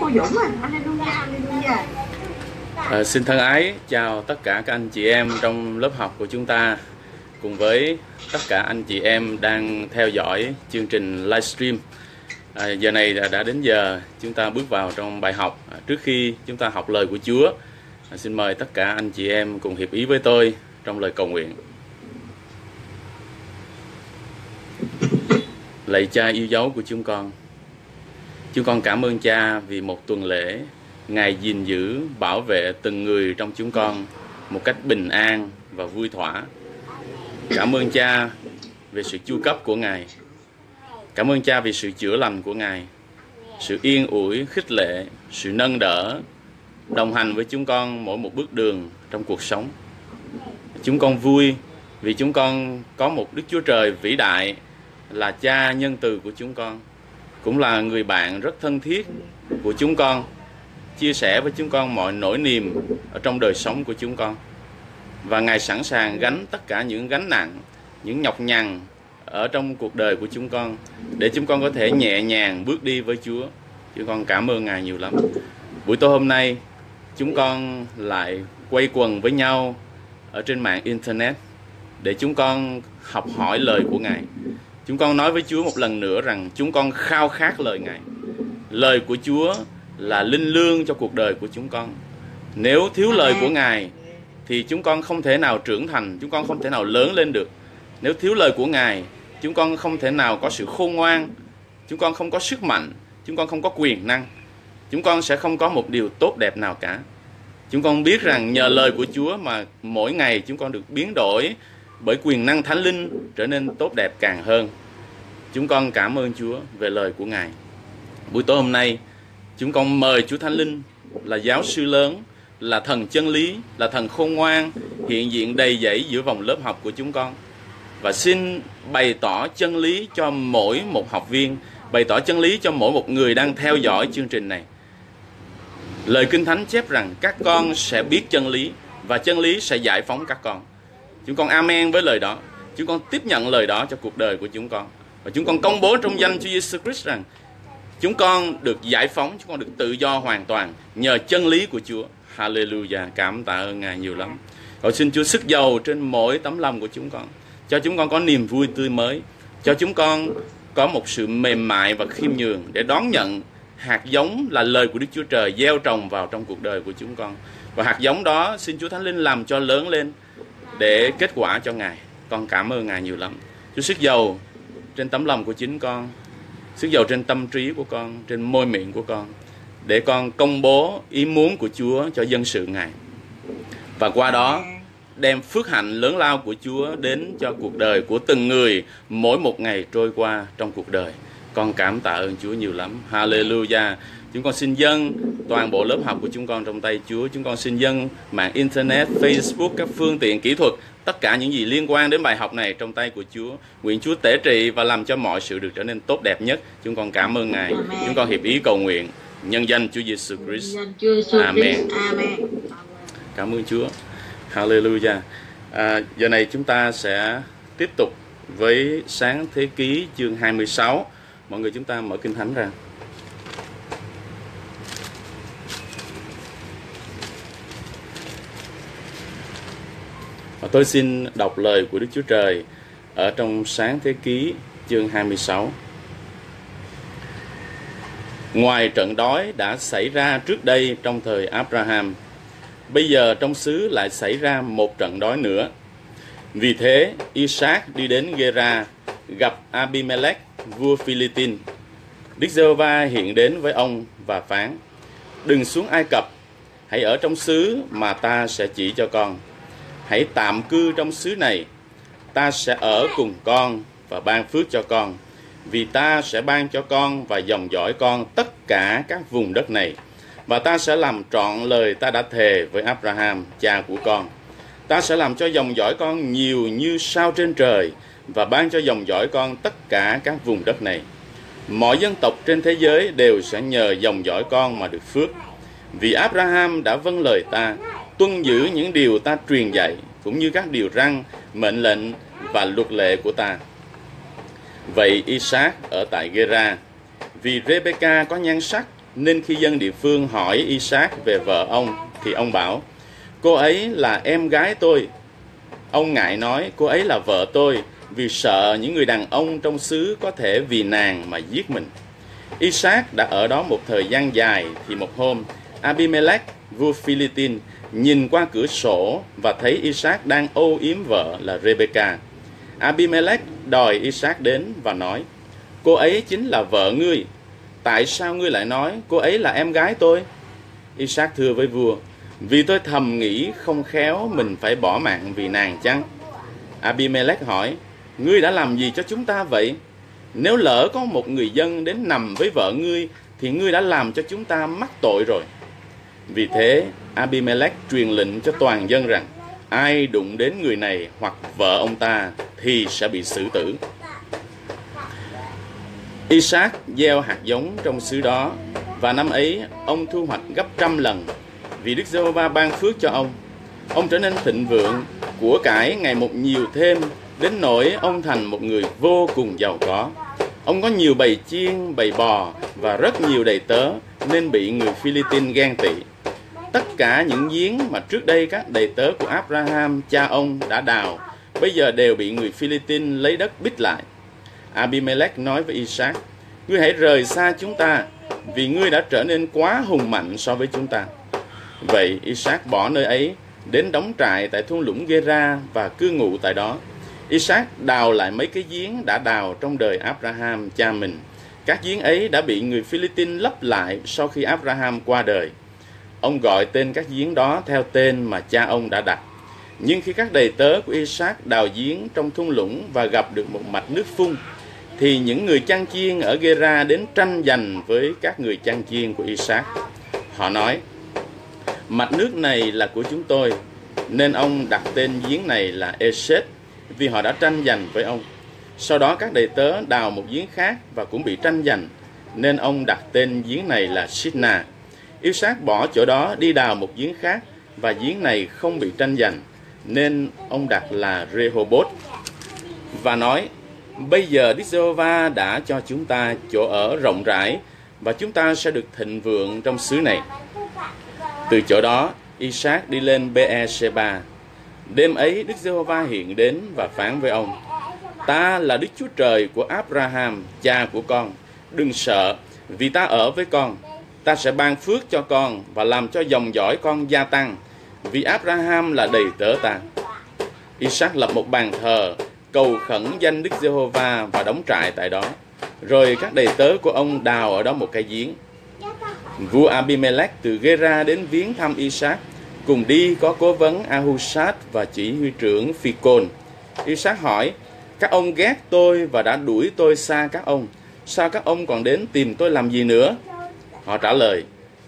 cô Dũng à Alleluia Alleluia À, xin thân ái chào tất cả các anh chị em trong lớp học của chúng ta cùng với tất cả anh chị em đang theo dõi chương trình livestream. À, giờ này đã, đã đến giờ chúng ta bước vào trong bài học. À, trước khi chúng ta học lời của Chúa, à, xin mời tất cả anh chị em cùng hiệp ý với tôi trong lời cầu nguyện. Lạy Cha yêu dấu của chúng con, chúng con cảm ơn Cha vì một tuần lễ Ngài gìn giữ, bảo vệ từng người trong chúng con một cách bình an và vui thỏa. Cảm ơn Cha về sự chu cấp của Ngài. Cảm ơn Cha vì sự chữa lành của Ngài, sự yên ủi, khích lệ, sự nâng đỡ, đồng hành với chúng con mỗi một bước đường trong cuộc sống. Chúng con vui vì chúng con có một Đức Chúa Trời vĩ đại là Cha nhân từ của chúng con, cũng là người bạn rất thân thiết của chúng con, chia sẻ với chúng con mọi nỗi niềm ở trong đời sống của chúng con và ngài sẵn sàng gánh tất cả những gánh nặng, những nhọc nhằn ở trong cuộc đời của chúng con để chúng con có thể nhẹ nhàng bước đi với Chúa. Chúng con cảm ơn Ngài nhiều lắm. Buổi tối hôm nay, chúng con lại quay quần với nhau ở trên mạng internet để chúng con học hỏi lời của Ngài. Chúng con nói với Chúa một lần nữa rằng chúng con khao khát lời Ngài. Lời của Chúa là linh lương cho cuộc đời của chúng con. Nếu thiếu lời của Ngài thì chúng con không thể nào trưởng thành, chúng con không thể nào lớn lên được. Nếu thiếu lời của Ngài, chúng con không thể nào có sự khôn ngoan, chúng con không có sức mạnh, chúng con không có quyền năng. Chúng con sẽ không có một điều tốt đẹp nào cả. Chúng con biết rằng nhờ lời của Chúa mà mỗi ngày chúng con được biến đổi bởi quyền năng thánh linh trở nên tốt đẹp càng hơn. Chúng con cảm ơn Chúa về lời của Ngài. Buổi tối hôm nay, Chúng con mời Chúa Thánh Linh là giáo sư lớn, là thần chân lý, là thần khôn ngoan, hiện diện đầy dẫy giữa vòng lớp học của chúng con. Và xin bày tỏ chân lý cho mỗi một học viên, bày tỏ chân lý cho mỗi một người đang theo dõi chương trình này. Lời Kinh Thánh chép rằng các con sẽ biết chân lý và chân lý sẽ giải phóng các con. Chúng con amen với lời đó. Chúng con tiếp nhận lời đó cho cuộc đời của chúng con. Và chúng con công bố trong danh Chúa Giêsu Christ rằng Chúng con được giải phóng, chúng con được tự do hoàn toàn nhờ chân lý của Chúa. Hallelujah, cảm tạ ơn Ngài nhiều lắm. Cầu xin Chúa sức giàu trên mỗi tấm lòng của chúng con. Cho chúng con có niềm vui tươi mới. Cho chúng con có một sự mềm mại và khiêm nhường để đón nhận hạt giống là lời của Đức Chúa Trời gieo trồng vào trong cuộc đời của chúng con. Và hạt giống đó xin Chúa Thánh Linh làm cho lớn lên để kết quả cho Ngài. Con cảm ơn Ngài nhiều lắm. Chúa sức giàu trên tấm lòng của chính con sức dầu trên tâm trí của con, trên môi miệng của con để con công bố ý muốn của Chúa cho dân sự Ngài. Và qua đó đem phước hạnh lớn lao của Chúa đến cho cuộc đời của từng người mỗi một ngày trôi qua trong cuộc đời. Con cảm tạ ơn Chúa nhiều lắm. Hallelujah. Chúng con xin dâng toàn bộ lớp học của chúng con trong tay Chúa. Chúng con xin dâng mạng Internet, Facebook, các phương tiện kỹ thuật tất cả những gì liên quan đến bài học này trong tay của Chúa. Nguyện Chúa tể trị và làm cho mọi sự được trở nên tốt đẹp nhất. Chúng con cảm ơn Ngài. Amen. Chúng con hiệp ý cầu nguyện. Nhân danh Chúa Giêsu Christ. Amen. Amen. Cảm ơn Chúa. Hallelujah. À, giờ này chúng ta sẽ tiếp tục với sáng thế ký chương 26. Mọi người chúng ta mở kinh thánh ra. Tôi xin đọc lời của Đức Chúa Trời ở trong sáng thế ký chương 26. Ngoài trận đói đã xảy ra trước đây trong thời Abraham, bây giờ trong xứ lại xảy ra một trận đói nữa. Vì thế, Isaac đi đến Gera, gặp Abimelech, vua Philippines. Đức giê hiện đến với ông và phán, Đừng xuống Ai Cập, hãy ở trong xứ mà ta sẽ chỉ cho con. Hãy tạm cư trong xứ này, ta sẽ ở cùng con và ban phước cho con. Vì ta sẽ ban cho con và dòng dõi con tất cả các vùng đất này. Và ta sẽ làm trọn lời ta đã thề với Abraham, cha của con. Ta sẽ làm cho dòng dõi con nhiều như sao trên trời và ban cho dòng dõi con tất cả các vùng đất này. Mọi dân tộc trên thế giới đều sẽ nhờ dòng dõi con mà được phước. Vì Abraham đã vâng lời ta, tuân giữ những điều ta truyền dạy, cũng như các điều răn, mệnh lệnh và luật lệ của ta. Vậy Isaac ở tại Gera, vì Rebecca có nhan sắc nên khi dân địa phương hỏi Isaac về vợ ông thì ông bảo cô ấy là em gái tôi. Ông ngại nói cô ấy là vợ tôi vì sợ những người đàn ông trong xứ có thể vì nàng mà giết mình. Isaac đã ở đó một thời gian dài thì một hôm Abimelech, vua Philippines, nhìn qua cửa sổ và thấy Isaac đang ô yếm vợ là Rebecca. Abimelech đòi Isaac đến và nói, cô ấy chính là vợ ngươi. Tại sao ngươi lại nói cô ấy là em gái tôi? Isaac thưa với vua, vì tôi thầm nghĩ không khéo mình phải bỏ mạng vì nàng chăng? Abimelech hỏi, ngươi đã làm gì cho chúng ta vậy? Nếu lỡ có một người dân đến nằm với vợ ngươi, thì ngươi đã làm cho chúng ta mắc tội rồi. Vì thế, Abimelech truyền lệnh cho toàn dân rằng, ai đụng đến người này hoặc vợ ông ta thì sẽ bị xử tử. Isaac gieo hạt giống trong xứ đó và năm ấy ông thu hoạch gấp trăm lần vì Đức Giê-hô-va ban phước cho ông. Ông trở nên thịnh vượng, của cải ngày một nhiều thêm đến nỗi ông thành một người vô cùng giàu có. Ông có nhiều bầy chiên, bầy bò và rất nhiều đầy tớ nên bị người Philippines ghen tị. Tất cả những giếng mà trước đây các đầy tớ của Abraham, cha ông đã đào, bây giờ đều bị người Philippines lấy đất bít lại. Abimelech nói với Isaac, Ngươi hãy rời xa chúng ta, vì ngươi đã trở nên quá hùng mạnh so với chúng ta. Vậy Isaac bỏ nơi ấy, đến đóng trại tại thung lũng Gera và cư ngụ tại đó. Isaac đào lại mấy cái giếng đã đào trong đời Abraham cha mình. Các giếng ấy đã bị người Philippines lấp lại sau khi Abraham qua đời. Ông gọi tên các giếng đó theo tên mà cha ông đã đặt. Nhưng khi các đầy tớ của Isaac đào giếng trong thung lũng và gặp được một mạch nước phun, thì những người chăn chiên ở Gera đến tranh giành với các người chăn chiên của Isaac. Họ nói, mạch nước này là của chúng tôi, nên ông đặt tên giếng này là Esed vì họ đã tranh giành với ông. Sau đó các đầy tớ đào một giếng khác và cũng bị tranh giành, nên ông đặt tên giếng này là Sitna. Isaac bỏ chỗ đó đi đào một giếng khác và giếng này không bị tranh giành, nên ông đặt là Rehoboth và nói Bây giờ Đức giê va đã cho chúng ta chỗ ở rộng rãi và chúng ta sẽ được thịnh vượng trong xứ này. Từ chỗ đó, Isaac đi lên Beersheba. Đêm ấy Đức Giê-hô-va hiện đến và phán với ông: Ta là Đức Chúa Trời của Abraham, cha của con. Đừng sợ, vì ta ở với con. Ta sẽ ban phước cho con và làm cho dòng dõi con gia tăng, vì Abraham là đầy tớ ta. Isaac lập một bàn thờ, cầu khẩn danh Đức Giê-hô-va và đóng trại tại đó. Rồi các đầy tớ của ông đào ở đó một cái giếng. Vua Abimelech từ Gera đến viếng thăm Isaac Cùng đi có cố vấn Ahusat và chỉ huy trưởng Phicon. Isaac hỏi, các ông ghét tôi và đã đuổi tôi xa các ông. Sao các ông còn đến tìm tôi làm gì nữa? Họ trả lời,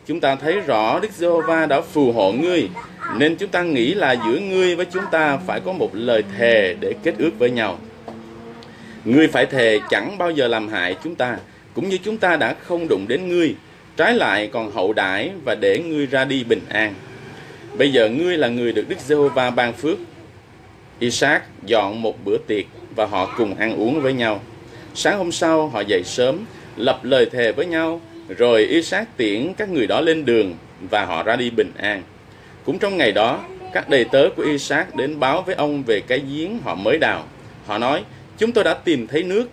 chúng ta thấy rõ Đức Giê-hô-va đã phù hộ ngươi, nên chúng ta nghĩ là giữa ngươi với chúng ta phải có một lời thề để kết ước với nhau. Ngươi phải thề chẳng bao giờ làm hại chúng ta, cũng như chúng ta đã không đụng đến ngươi, trái lại còn hậu đãi và để ngươi ra đi bình an. Bây giờ ngươi là người được Đức Giê-hô-va ban phước. Isaac dọn một bữa tiệc và họ cùng ăn uống với nhau. Sáng hôm sau họ dậy sớm, lập lời thề với nhau, rồi Isaac tiễn các người đó lên đường và họ ra đi bình an. Cũng trong ngày đó, các đầy tớ của Isaac đến báo với ông về cái giếng họ mới đào. Họ nói, chúng tôi đã tìm thấy nước.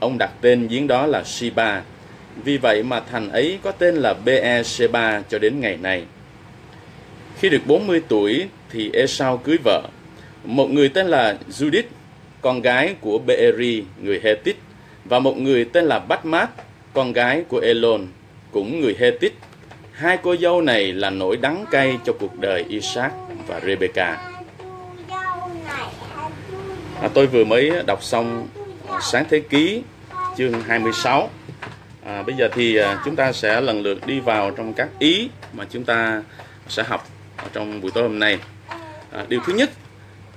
Ông đặt tên giếng đó là Shiba. Vì vậy mà thành ấy có tên là Be-sheba cho đến ngày nay. Khi được 40 tuổi thì Esau cưới vợ. Một người tên là Judith, con gái của Beeri, người Hethit, và một người tên là Batmat, con gái của Elon, cũng người Hethit. Hai cô dâu này là nỗi đắng cay cho cuộc đời Isaac và Rebecca. À, tôi vừa mới đọc xong sáng thế ký chương 26. À, bây giờ thì à, chúng ta sẽ lần lượt đi vào trong các ý mà chúng ta sẽ học trong buổi tối hôm nay. À, điều thứ nhất,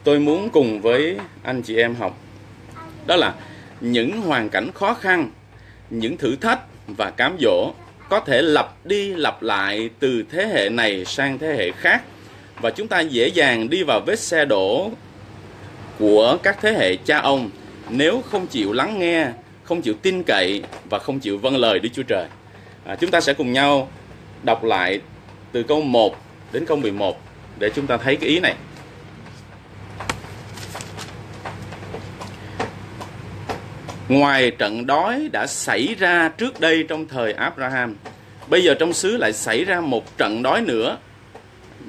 tôi muốn cùng với anh chị em học đó là những hoàn cảnh khó khăn, những thử thách và cám dỗ có thể lặp đi lặp lại từ thế hệ này sang thế hệ khác và chúng ta dễ dàng đi vào vết xe đổ của các thế hệ cha ông nếu không chịu lắng nghe, không chịu tin cậy và không chịu vâng lời Đức Chúa Trời. À, chúng ta sẽ cùng nhau đọc lại từ câu 1 đến câu 11 để chúng ta thấy cái ý này. Ngoài trận đói đã xảy ra trước đây trong thời Abraham, bây giờ trong xứ lại xảy ra một trận đói nữa.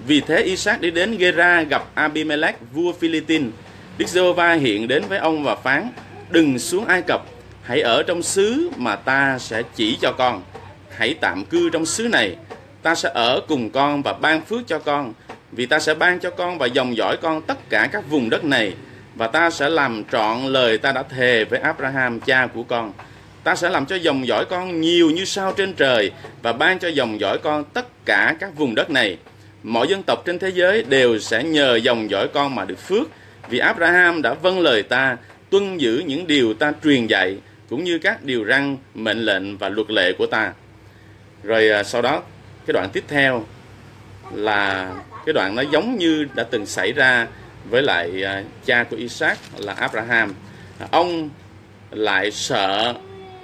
Vì thế Isaac đi đến Gera gặp Abimelech, vua Philippines. Đức giê hiện đến với ông và phán: Đừng xuống Ai Cập, hãy ở trong xứ mà ta sẽ chỉ cho con. Hãy tạm cư trong xứ này, ta sẽ ở cùng con và ban phước cho con, vì ta sẽ ban cho con và dòng dõi con tất cả các vùng đất này và ta sẽ làm trọn lời ta đã thề với Abraham cha của con. Ta sẽ làm cho dòng dõi con nhiều như sao trên trời và ban cho dòng dõi con tất cả các vùng đất này. Mọi dân tộc trên thế giới đều sẽ nhờ dòng dõi con mà được phước vì Abraham đã vâng lời ta, tuân giữ những điều ta truyền dạy cũng như các điều răn, mệnh lệnh và luật lệ của ta. Rồi à, sau đó cái đoạn tiếp theo là cái đoạn nó giống như đã từng xảy ra với lại à, cha của Isaac là Abraham. Ông lại sợ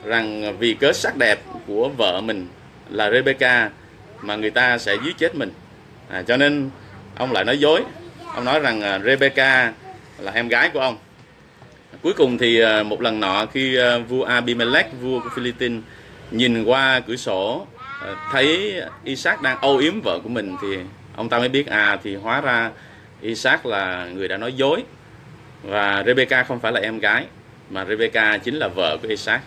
rằng vì cớ sắc đẹp của vợ mình là Rebecca mà người ta sẽ giết chết mình. À, cho nên ông lại nói dối. Ông nói rằng à, Rebecca là em gái của ông. Cuối cùng thì à, một lần nọ khi vua Abimelech, vua của Philippines nhìn qua cửa sổ thấy Isaac đang âu yếm vợ của mình thì ông ta mới biết à thì hóa ra Isaac là người đã nói dối. Và Rebecca không phải là em gái mà Rebecca chính là vợ của Isaac.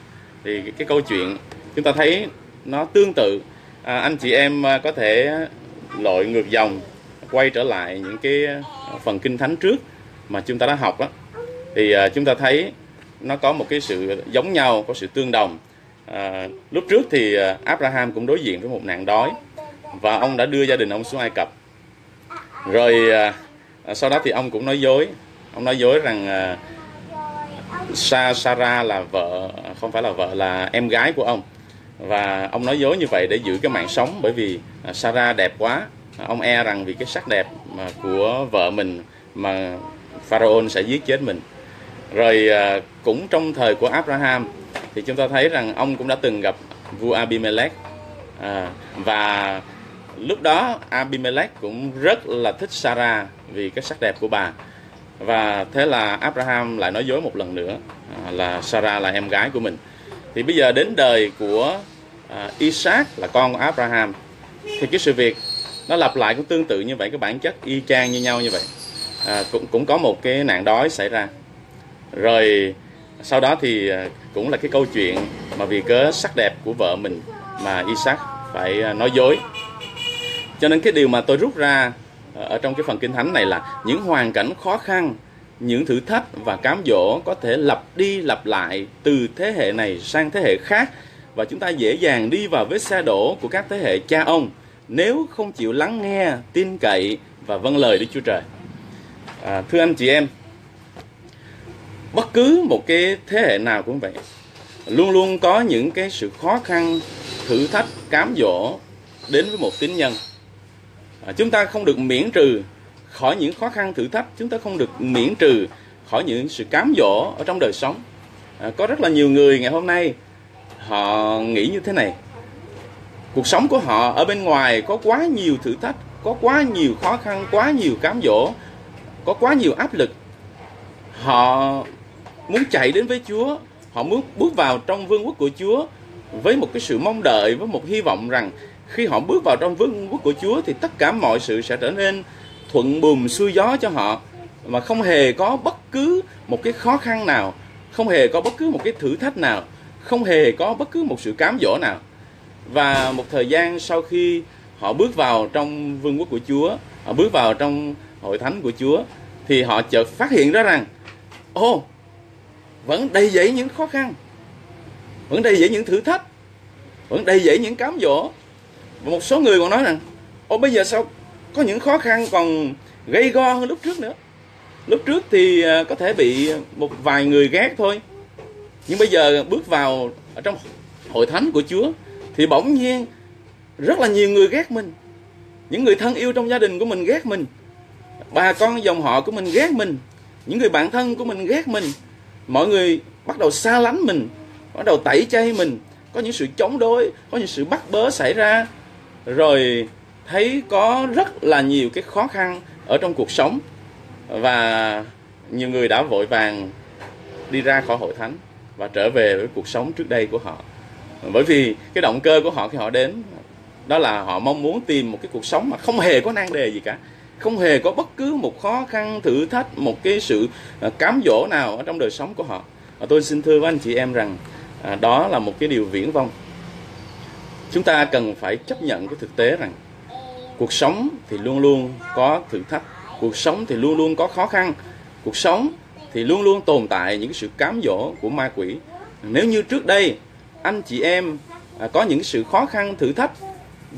Thì cái, cái câu chuyện chúng ta thấy nó tương tự. À, anh chị em à, có thể lội ngược dòng quay trở lại những cái à, phần kinh thánh trước mà chúng ta đã học đó thì à, chúng ta thấy nó có một cái sự giống nhau có sự tương đồng. À, lúc trước thì à, Abraham cũng đối diện với một nạn đói và ông đã đưa gia đình ông xuống Ai Cập. Rồi à, à, sau đó thì ông cũng nói dối. Ông nói dối rằng à, Sa Sarah là vợ không phải là vợ là em gái của ông. Và ông nói dối như vậy để giữ cái mạng sống bởi vì à, Sarah đẹp quá. À, ông e rằng vì cái sắc đẹp mà của vợ mình mà Pharaoh sẽ giết chết mình. Rồi à, cũng trong thời của Abraham thì chúng ta thấy rằng ông cũng đã từng gặp vua Abimelech. À, và lúc đó Abimelech cũng rất là thích Sarah vì cái sắc đẹp của bà. Và thế là Abraham lại nói dối một lần nữa à, là Sarah là em gái của mình. Thì bây giờ đến đời của à, Isaac là con của Abraham. Thì cái sự việc nó lặp lại cũng tương tự như vậy cái bản chất y chang như nhau như vậy. À, cũng cũng có một cái nạn đói xảy ra. Rồi sau đó thì à, cũng là cái câu chuyện mà vì cớ sắc đẹp của vợ mình mà Isaac phải nói dối. Cho nên cái điều mà tôi rút ra Ờ, ở trong cái phần kinh thánh này là những hoàn cảnh khó khăn những thử thách và cám dỗ có thể lặp đi lặp lại từ thế hệ này sang thế hệ khác. Và chúng ta dễ dàng đi vào vết xe đổ của các thế hệ cha ông nếu không chịu lắng nghe tin cậy và vâng lời Đức Chúa Trời. À, thưa anh chị em bất cứ một cái thế hệ nào cũng vậy luôn luôn có những cái sự khó khăn thử thách cám dỗ đến với một tín nhân à, chúng ta không được miễn trừ khỏi những khó khăn thử thách chúng ta không được miễn trừ khỏi những sự cám dỗ ở trong đời sống. À, có rất là nhiều người ngày hôm nay họ nghĩ như thế này. Cuộc sống của họ ở bên ngoài có quá nhiều thử thách có quá nhiều khó khăn quá nhiều cám dỗ có quá nhiều áp lực. Họ muốn chạy đến với chúa họ muốn bước vào trong vương quốc của chúa với một cái sự mong đợi với một hy vọng rằng khi họ bước vào trong vương quốc của Chúa thì tất cả mọi sự sẽ trở nên thuận buồm xuôi gió cho họ mà không hề có bất cứ một cái khó khăn nào, không hề có bất cứ một cái thử thách nào, không hề có bất cứ một sự cám dỗ nào. Và một thời gian sau khi họ bước vào trong vương quốc của Chúa, họ bước vào trong hội thánh của Chúa thì họ chợt phát hiện ra rằng ô vẫn đầy dẫy những khó khăn, vẫn đầy dẫy những thử thách, vẫn đầy dẫy những cám dỗ và một số người còn nói rằng ô bây giờ sao có những khó khăn còn gây go hơn lúc trước nữa? Lúc trước thì à, có thể bị một vài người ghét thôi. Nhưng bây giờ bước vào ở trong hội thánh của Chúa thì bỗng nhiên rất là nhiều người ghét mình. Những người thân yêu trong gia đình của mình ghét mình. Bà con dòng họ của mình ghét mình. Những người bạn thân của mình ghét mình. Mọi người bắt đầu xa lánh mình, bắt đầu tẩy chay mình. Có những sự chống đối, có những sự bắt bớ xảy ra rồi thấy có rất là nhiều cái khó khăn ở trong cuộc sống và nhiều người đã vội vàng đi ra khỏi hội thánh và trở về với cuộc sống trước đây của họ. Bởi vì cái động cơ của họ khi họ đến, đó là họ mong muốn tìm một cái cuộc sống mà không hề có nan đề gì cả, không hề có bất cứ một khó khăn, thử thách, một cái sự à, cám dỗ nào ở trong đời sống của họ. Và tôi xin thưa với anh chị em rằng à, đó là một cái điều viễn vông chúng ta cần phải chấp nhận cái thực tế rằng cuộc sống thì luôn luôn có thử thách, cuộc sống thì luôn luôn có khó khăn, cuộc sống thì luôn luôn tồn tại những sự cám dỗ của ma quỷ. Nếu như trước đây anh chị em à, có những sự khó khăn, thử thách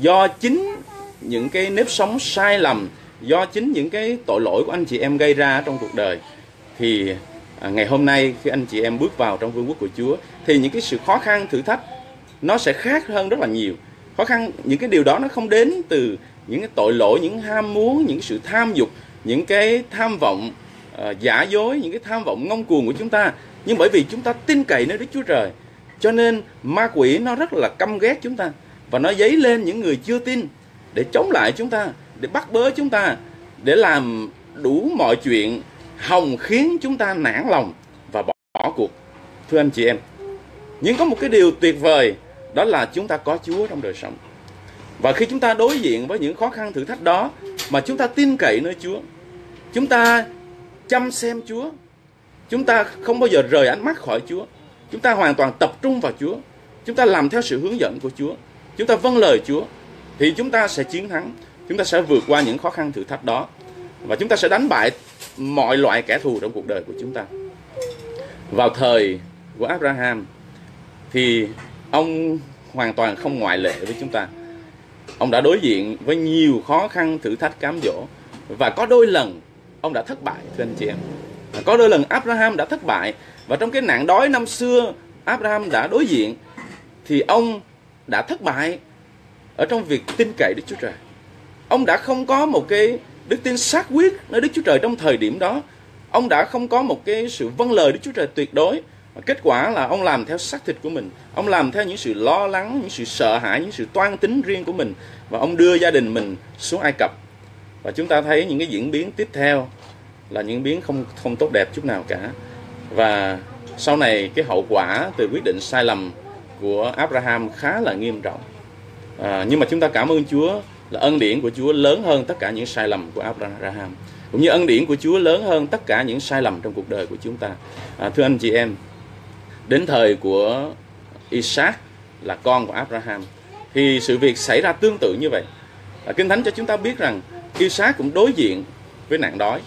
do chính những cái nếp sống sai lầm, do chính những cái tội lỗi của anh chị em gây ra trong cuộc đời, thì à, ngày hôm nay khi anh chị em bước vào trong vương quốc của Chúa, thì những cái sự khó khăn, thử thách nó sẽ khác hơn rất là nhiều. Khó khăn những cái điều đó nó không đến từ những cái tội lỗi những ham muốn những sự tham dục những cái tham vọng uh, giả dối những cái tham vọng ngông cuồng của chúng ta. Nhưng bởi vì chúng ta tin cậy nơi Đức Chúa Trời cho nên ma quỷ nó rất là căm ghét chúng ta và nó dấy lên những người chưa tin để chống lại chúng ta để bắt bớ chúng ta để làm đủ mọi chuyện hòng khiến chúng ta nản lòng và bỏ, bỏ cuộc. Thưa anh chị em nhưng có một cái điều tuyệt vời đó là chúng ta có Chúa trong đời sống và khi chúng ta đối diện với những khó khăn thử thách đó mà chúng ta tin cậy nơi Chúa chúng ta chăm xem Chúa chúng ta không bao giờ rời ánh mắt khỏi Chúa chúng ta hoàn toàn tập trung vào Chúa chúng ta làm theo sự hướng dẫn của Chúa chúng ta vâng lời Chúa thì chúng ta sẽ chiến thắng chúng ta sẽ vượt qua những khó khăn thử thách đó và chúng ta sẽ đánh bại mọi loại kẻ thù trong cuộc đời của chúng ta vào thời của Abraham thì ông hoàn toàn không ngoại lệ với chúng ta ông đã đối diện với nhiều khó khăn, thử thách, cám dỗ và có đôi lần ông đã thất bại, thưa anh chị em có đôi lần Abraham đã thất bại và trong cái nạn đói năm xưa Abraham đã đối diện, thì ông đã thất bại ở trong việc tin cậy Đức Chúa Trời. Ông đã không có một cái đức tin xác quyết nơi Đức Chúa Trời trong thời điểm đó. Ông đã không có một cái sự vâng lời Đức Chúa Trời tuyệt đối. Kết quả là ông làm theo xác thịt của mình. Ông làm theo những sự lo lắng, những sự sợ hãi, những sự toan tính riêng của mình. Và ông đưa gia đình mình xuống Ai Cập. Và chúng ta thấy những cái diễn biến tiếp theo là những biến không không tốt đẹp chút nào cả. Và sau này cái hậu quả từ quyết định sai lầm của Abraham khá là nghiêm trọng. À, nhưng mà chúng ta cảm ơn Chúa là ân điển của Chúa lớn hơn tất cả những sai lầm của Abraham. Cũng như ân điển của Chúa lớn hơn tất cả những sai lầm trong cuộc đời của chúng ta. À, thưa anh chị em, đến thời của Isaac là con của Abraham thì sự việc xảy ra tương tự như vậy. À, Kinh Thánh cho chúng ta biết rằng Isaac cũng đối diện với nạn đói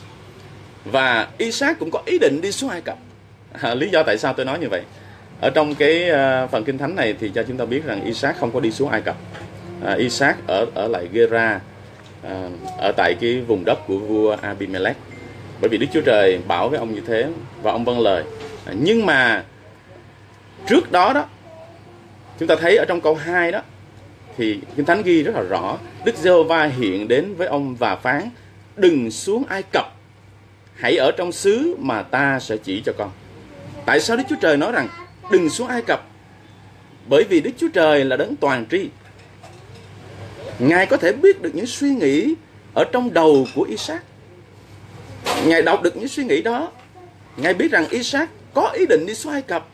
và Isaac cũng có ý định đi xuống Ai Cập. À, lý do tại sao tôi nói như vậy? ở trong cái uh, phần kinh thánh này thì cho chúng ta biết rằng Isaac không có đi xuống Ai Cập à, Isaac ở ở lại Gera à, ở tại cái vùng đất của vua Abimelech bởi vì Đức Chúa Trời bảo với ông như thế và ông vâng lời à, nhưng mà trước đó đó, chúng ta thấy ở trong câu 2 đó, thì kinh thánh ghi rất là rõ, Đức Giê-hô-va hiện đến với ông và phán, đừng xuống Ai Cập, hãy ở trong xứ mà ta sẽ chỉ cho con tại sao Đức Chúa Trời nói rằng đừng xuống Ai Cập. Bởi vì Đức Chúa Trời là đấng toàn tri. Ngài có thể biết được những suy nghĩ ở trong đầu của Isaac. Ngài đọc được những suy nghĩ đó. Ngài biết rằng Isaac có ý định đi xuống Ai Cập.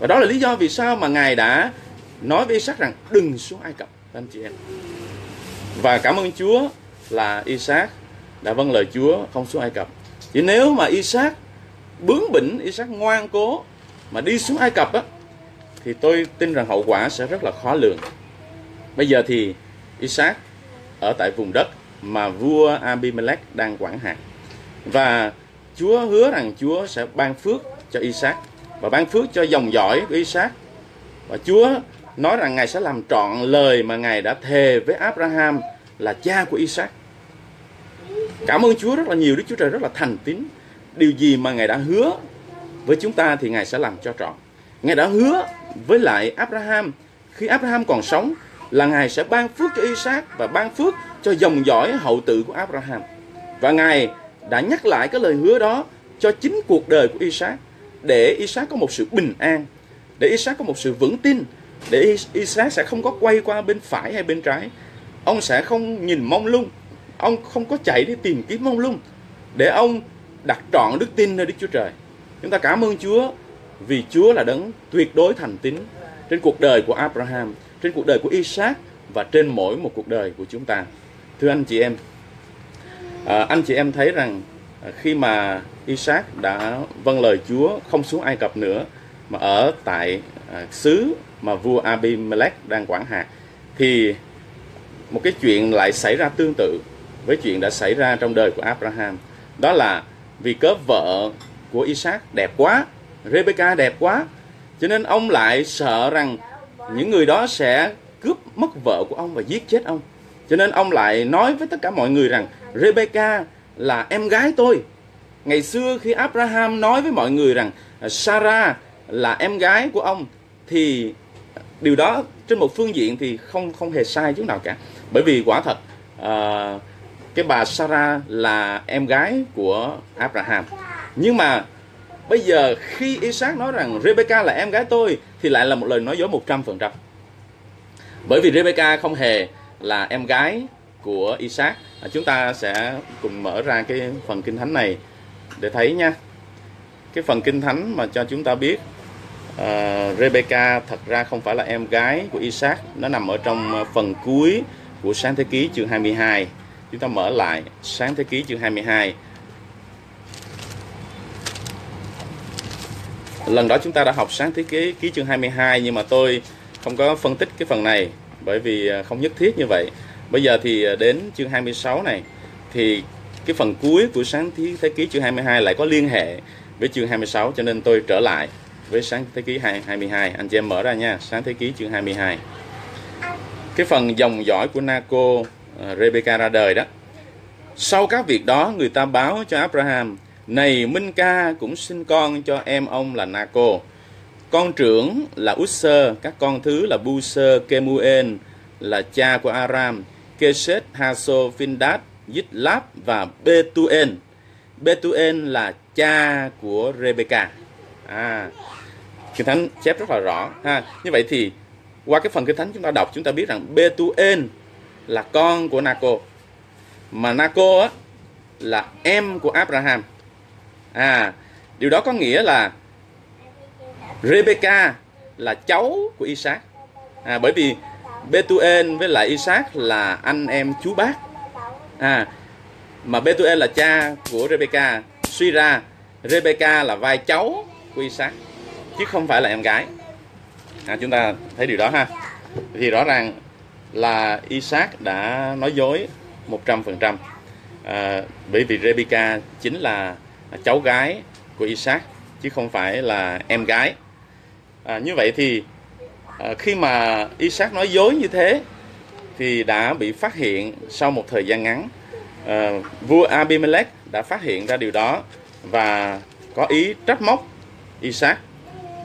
Và đó là lý do vì sao mà Ngài đã nói với Isaac rằng đừng xuống Ai Cập, anh chị em. Và cảm ơn Chúa là Isaac đã vâng lời Chúa không xuống Ai Cập. Chỉ nếu mà Isaac bướng bỉnh, Isaac ngoan cố mà đi xuống Ai Cập á thì tôi tin rằng hậu quả sẽ rất là khó lường. Bây giờ thì Isaac ở tại vùng đất mà vua Abimelech đang quản hạt. Và Chúa hứa rằng Chúa sẽ ban phước cho Isaac và ban phước cho dòng dõi của Isaac. Và Chúa nói rằng Ngài sẽ làm trọn lời mà Ngài đã thề với Abraham là cha của Isaac. Cảm ơn Chúa rất là nhiều, Đức Chúa Trời rất là thành tín. Điều gì mà Ngài đã hứa với chúng ta thì Ngài sẽ làm cho trọn. Ngài đã hứa với lại Abraham khi Abraham còn sống là Ngài sẽ ban phước cho Isaac và ban phước cho dòng dõi hậu tự của Abraham. Và Ngài đã nhắc lại cái lời hứa đó cho chính cuộc đời của Isaac để Isaac có một sự bình an, để Isaac có một sự vững tin để Isaac sẽ không có quay qua bên phải hay bên trái. Ông sẽ không nhìn mông lung ông không có chạy đi tìm kiếm mông lung để ông đặt trọn đức tin nơi Đức Chúa Trời. Chúng ta cảm ơn Chúa vì Chúa là đấng tuyệt đối thành tín trên cuộc đời của Abraham trên cuộc đời của Isaac và trên mỗi một cuộc đời của chúng ta. Thưa anh chị em à, anh chị em thấy rằng khi mà Isaac đã vâng lời Chúa, không xuống Ai Cập nữa, mà ở tại à, xứ mà vua Abimelech đang quản hạt, thì một cái chuyện lại xảy ra tương tự với chuyện đã xảy ra trong đời của Abraham. Đó là vì cớ vợ của Isaac đẹp quá, Rebecca đẹp quá, cho nên ông lại sợ rằng những người đó sẽ cướp mất vợ của ông và giết chết ông. Cho nên ông lại nói với tất cả mọi người rằng, Rebecca là em gái tôi. Ngày xưa khi Abraham nói với mọi người rằng à, Sarah là em gái của ông thì điều đó trên một phương diện thì không không hề sai chút nào cả. Bởi vì quả thật uh, cái bà Sarah là em gái của Abraham. Nhưng mà bây giờ khi Isaac nói rằng Rebecca là em gái tôi thì lại là một lời nói dối 100% bởi vì Rebecca không hề là em gái của Isaac à, chúng ta sẽ cùng mở ra cái phần kinh thánh này để thấy nha. Cái phần kinh thánh mà cho chúng ta biết uh, Rebecca thật ra không phải là em gái của Isaac. Nó nằm ở trong à, phần cuối của sáng thế ký chương 22 chúng ta mở lại sáng thế ký chương 22 lần đó chúng ta đã học sáng thế ký ký chương 22 nhưng mà tôi không có phân tích cái phần này bởi vì à, không nhất thiết như vậy bây giờ thì à, đến chương 26 này thì cái phần cuối của sáng thế ký chương 22 lại có liên hệ với chương 26 cho nên tôi trở lại với sáng thế ký 22 anh chị em mở ra nha sáng thế ký chương 22 cái phần dòng dõi của Naco uh, Rebecca ra đời đó. Sau các việc đó người ta báo cho Abraham này Minh Ca cũng sinh con cho em ông là Naco. Con trưởng là Usser các con thứ là Buser Kemuel là cha của Aram. Keshet, Haso Findat, Yitlab và Betuen Betuen là cha của Rebecca. À kinh thánh chép rất là rõ ha. Như vậy thì qua cái phần kinh thánh chúng ta đọc chúng ta biết rằng Betuen là con của Naco mà Naco á là em của Abraham. À điều đó có nghĩa là Rebecca là cháu của Isaac. À, bởi vì Bethuel với lại Isaac là anh em chú bác. À mà Bethuel là cha của Rebecca. Suy ra Rebecca là vai cháu của Isaac chứ không phải là em gái. À, chúng ta thấy điều đó ha. Thì rõ ràng là Isaac đã nói dối 100% à, bởi vì Rebecca chính là cháu gái của Isaac chứ không phải là em gái. À, như vậy thì à, khi mà Isaac nói dối như thế thì đã bị phát hiện sau một thời gian ngắn. À, vua Abimelech đã phát hiện ra điều đó và có ý trách móc Isaac.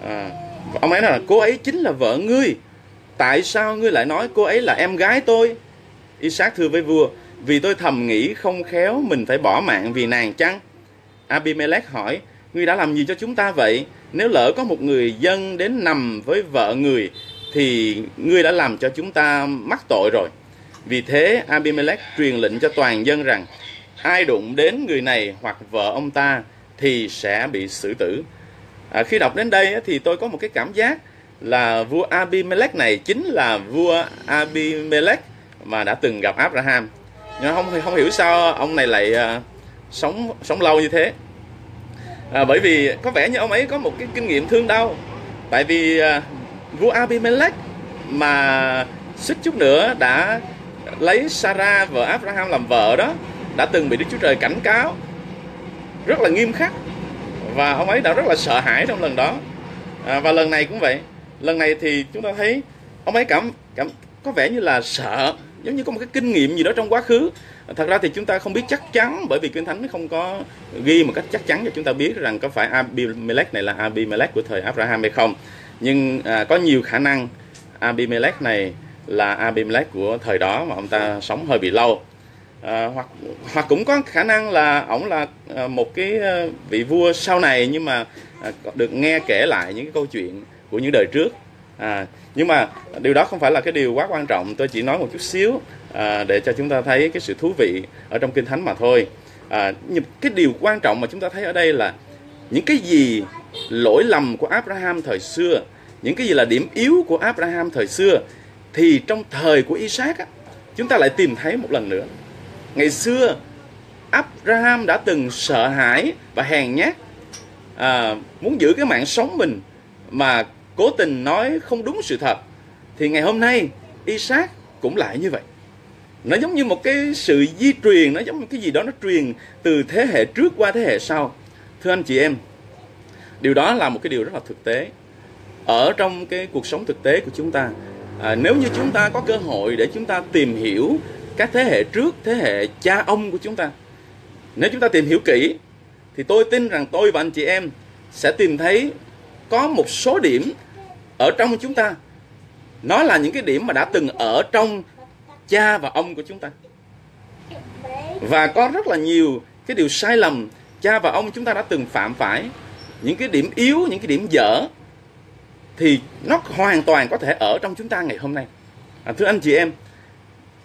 À, ông ấy nói là cô ấy chính là vợ ngươi. Tại sao ngươi lại nói cô ấy là em gái tôi? Isaac thưa với vua vì tôi thầm nghĩ không khéo mình phải bỏ mạng vì nàng chăng? Abimelech hỏi ngươi đã làm gì cho chúng ta vậy? Nếu lỡ có một người dân đến nằm với vợ người thì ngươi đã làm cho chúng ta mắc tội rồi. Vì thế Abimelech truyền lệnh cho toàn dân rằng ai đụng đến người này hoặc vợ ông ta thì sẽ bị xử tử. À, khi đọc đến đây thì tôi có một cái cảm giác là vua Abimelech này chính là vua Abimelech mà đã từng gặp Abraham. Nhưng không không hiểu sao ông này lại uh, sống sống lâu như thế à, bởi vì có vẻ như ông ấy có một cái kinh nghiệm thương đau. Tại vì à, vua Abimelech mà xích chút nữa đã lấy Sarah vợ Abraham làm vợ đó đã từng bị Đức Chúa Trời cảnh cáo rất là nghiêm khắc và ông ấy đã rất là sợ hãi trong lần đó. À, và lần này cũng vậy. Lần này thì chúng ta thấy ông ấy cảm cảm có vẻ như là sợ giống như có một cái kinh nghiệm gì đó trong quá khứ thật ra thì chúng ta không biết chắc chắn bởi vì kinh thánh không có ghi một cách chắc chắn cho chúng ta biết rằng có phải Abimelech này là Abimelech của thời Abraham hay không. Nhưng à, có nhiều khả năng Abimelech này là Abimelech của thời đó mà ông ta sống hơi bị lâu. À, hoặc hoặc cũng có khả năng là ông là à, một cái à, vị vua sau này nhưng mà à, được nghe kể lại những cái câu chuyện của những đời trước. À, nhưng mà điều đó không phải là cái điều quá quan trọng tôi chỉ nói một chút xíu à, để cho chúng ta thấy cái sự thú vị ở trong kinh thánh mà thôi. À, nhưng cái điều quan trọng mà chúng ta thấy ở đây là những cái gì lỗi lầm của Abraham thời xưa những cái gì là điểm yếu của Abraham thời xưa thì trong thời của Isaac á, chúng ta lại tìm thấy một lần nữa. Ngày xưa Abraham đã từng sợ hãi và hèn nhát à, muốn giữ cái mạng sống mình mà cố tình nói không đúng sự thật. Thì ngày hôm nay Isaac cũng lại như vậy nó giống như một cái sự di truyền nó giống như cái gì đó nó truyền từ thế hệ trước qua thế hệ sau. Thưa anh chị em điều đó là một cái điều rất là thực tế. Ở trong cái cuộc sống thực tế của chúng ta à, nếu như chúng ta có cơ hội để chúng ta tìm hiểu các thế hệ trước thế hệ cha ông của chúng ta nếu chúng ta tìm hiểu kỹ thì tôi tin rằng tôi và anh chị em sẽ tìm thấy có một số điểm ở trong chúng ta. Nó là những cái điểm mà đã từng ở trong cha và ông của chúng ta. Và có rất là nhiều cái điều sai lầm cha và ông chúng ta đã từng phạm phải. Những cái điểm yếu những cái điểm dở thì nó hoàn toàn có thể ở trong chúng ta ngày hôm nay. À, thưa anh chị em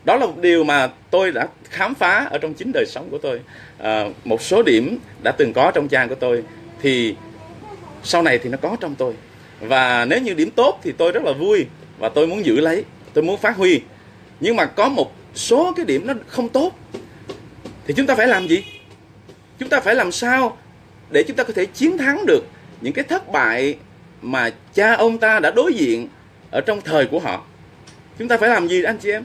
đó là một điều mà tôi đã khám phá ở trong chính đời sống của tôi. À, một số điểm đã từng có trong cha của tôi thì sau này thì nó có trong tôi. Và nếu như điểm tốt thì tôi rất là vui và tôi muốn giữ lấy tôi muốn phát huy nhưng mà có một số cái điểm nó không tốt. Thì chúng ta phải làm gì? Chúng ta phải làm sao để chúng ta có thể chiến thắng được những cái thất bại mà cha ông ta đã đối diện ở trong thời của họ? Chúng ta phải làm gì, anh chị em?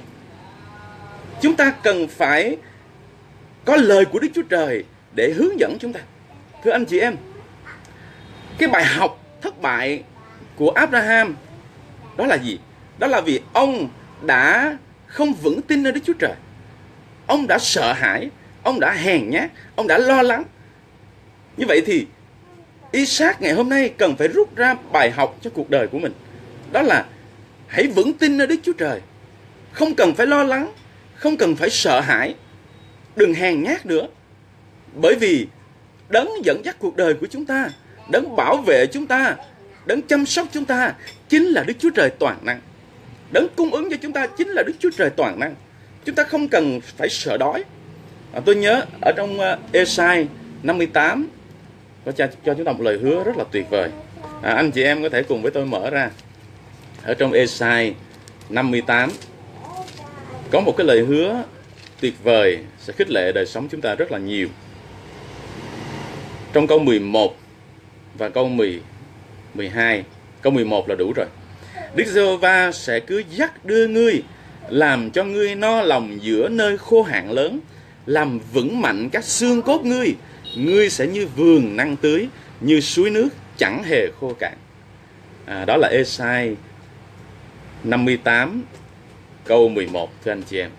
Chúng ta cần phải có lời của đức chúa trời để hướng dẫn chúng ta. Thưa anh chị em, cái bài học thất bại của abraham đó là gì? Đó là vì ông đã không vững tin nơi đức chúa trời ông đã sợ hãi ông đã hèn nhát ông đã lo lắng như vậy thì Isaac ngày hôm nay cần phải rút ra bài học cho cuộc đời của mình. Đó là hãy vững tin nơi Đức Chúa Trời. Không cần phải lo lắng, không cần phải sợ hãi. Đừng hèn nhát nữa. Bởi vì đấng dẫn dắt cuộc đời của chúng ta, đấng bảo vệ chúng ta, đấng chăm sóc chúng ta chính là Đức Chúa Trời toàn năng. Đấng cung ứng cho chúng ta chính là Đức Chúa Trời toàn năng. Chúng ta không cần phải sợ đói. À, tôi nhớ ở trong à, Esai 58 có cho, cho chúng ta một lời hứa rất là tuyệt vời. À, anh chị em có thể cùng với tôi mở ra. Ở trong Esai 58 có một cái lời hứa tuyệt vời sẽ khích lệ đời sống chúng ta rất là nhiều. Trong câu 11 và câu 10 12, câu 11 là đủ rồi. Đức Giê-hô-va sẽ cứ dắt đưa ngươi làm cho ngươi no lòng giữa nơi khô hạn lớn, làm vững mạnh các xương cốt ngươi. Ngươi sẽ như vườn năng tưới như suối nước chẳng hề khô cạn. À, đó là Esai 58 câu 11 thưa anh chị em.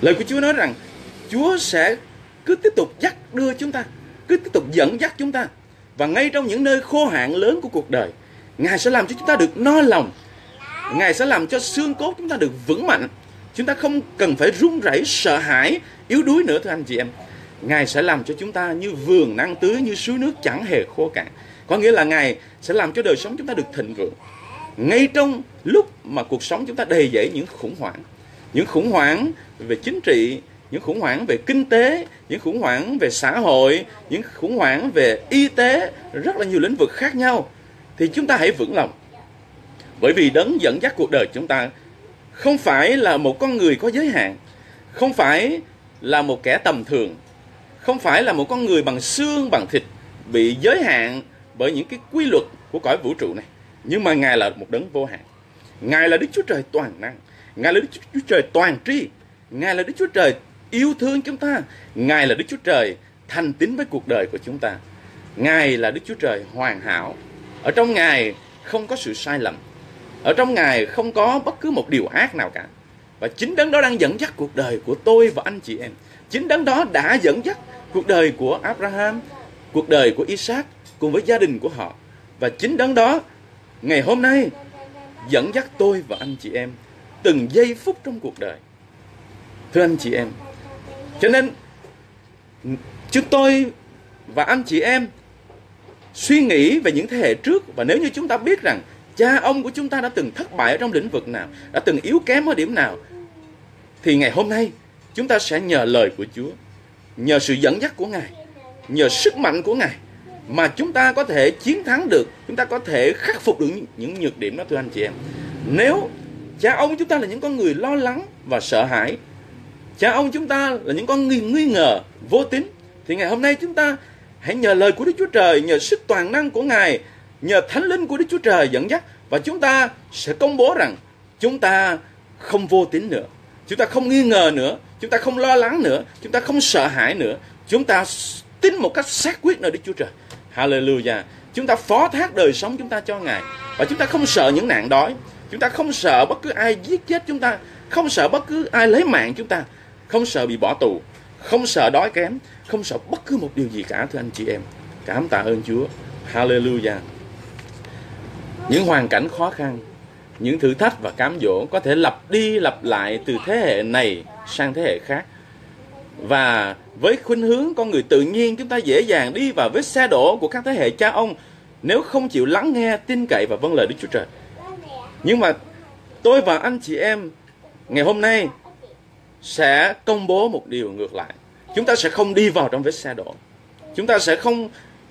Lời của Chúa nói rằng Chúa sẽ cứ tiếp tục dắt đưa chúng ta cứ tiếp tục dẫn dắt chúng ta. Và ngay trong những nơi khô hạn lớn của cuộc đời Ngài sẽ làm cho chúng ta được no lòng Ngài sẽ làm cho xương cốt chúng ta được vững mạnh Chúng ta không cần phải run rẩy, sợ hãi, yếu đuối nữa thưa anh chị em Ngài sẽ làm cho chúng ta như vườn năng tưới, như suối nước chẳng hề khô cạn. Có nghĩa là Ngài sẽ làm cho đời sống chúng ta được thịnh vượng. Ngay trong lúc mà cuộc sống chúng ta đầy dẫy những khủng hoảng, những khủng hoảng về chính trị, những khủng hoảng về kinh tế, những khủng hoảng về xã hội, những khủng hoảng về y tế, rất là nhiều lĩnh vực khác nhau, thì chúng ta hãy vững lòng. Bởi vì đấng dẫn dắt cuộc đời chúng ta không phải là một con người có giới hạn, không phải là một kẻ tầm thường, không phải là một con người bằng xương bằng thịt bị giới hạn bởi những cái quy luật của cõi vũ trụ này. Nhưng mà ngài là một đấng vô hạn. Ngài là đức chúa trời toàn năng. Ngài là đức chúa trời toàn tri. Ngài là đức chúa trời yêu thương chúng ta. Ngài là đức chúa trời thành tín với cuộc đời của chúng ta. Ngài là đức chúa trời hoàn hảo ở trong ngài không có sự sai lầm ở trong ngài không có bất cứ một điều ác nào cả và chính đấng đó đang dẫn dắt cuộc đời của tôi và anh chị em chính đấng đó đã dẫn dắt cuộc đời của Abraham, cuộc đời của Isaac cùng với gia đình của họ. Và chính đấng đó ngày hôm nay dẫn dắt tôi và anh chị em từng giây phút trong cuộc đời. Thưa anh chị em, cho nên chúng tôi và anh chị em suy nghĩ về những thế hệ trước và nếu như chúng ta biết rằng cha ông của chúng ta đã từng thất bại ở trong lĩnh vực nào, đã từng yếu kém ở điểm nào, thì ngày hôm nay chúng ta sẽ nhờ lời của Chúa, nhờ sự dẫn dắt của Ngài, nhờ sức mạnh của Ngài mà chúng ta có thể chiến thắng được, chúng ta có thể khắc phục được những nhược điểm đó thưa anh chị em. Nếu cha ông chúng ta là những con người lo lắng và sợ hãi, cha ông chúng ta là những con người nghi ngờ, vô tín, thì ngày hôm nay chúng ta hãy nhờ lời của Đức Chúa Trời, nhờ sức toàn năng của Ngài, nhờ thánh linh của Đức Chúa Trời dẫn dắt. Và chúng ta sẽ công bố rằng chúng ta không vô tín nữa, chúng ta không nghi ngờ nữa, chúng ta không lo lắng nữa, chúng ta không sợ hãi nữa, chúng ta tin một cách xác quyết nơi Đức Chúa Trời. Hallelujah. Chúng ta phó thác đời sống chúng ta cho Ngài. Và chúng ta không sợ những nạn đói, chúng ta không sợ bất cứ ai giết chết chúng ta, không sợ bất cứ ai lấy mạng chúng ta, không sợ bị bỏ tù, không sợ đói kém, không sợ bất cứ một điều gì cả thưa anh chị em. Cảm tạ ơn Chúa. Hallelujah. Những hoàn cảnh khó khăn, những thử thách và cám dỗ có thể lặp đi lặp lại từ thế hệ này sang thế hệ khác. Và với khuynh hướng con người tự nhiên chúng ta dễ dàng đi vào vết xe đổ của các thế hệ cha ông nếu không chịu lắng nghe, tin cậy và vâng lời Đức Chúa Trời. Nhưng mà tôi và anh chị em ngày hôm nay sẽ công bố một điều ngược lại. Chúng ta sẽ không đi vào trong vết xe đổ. Chúng ta sẽ không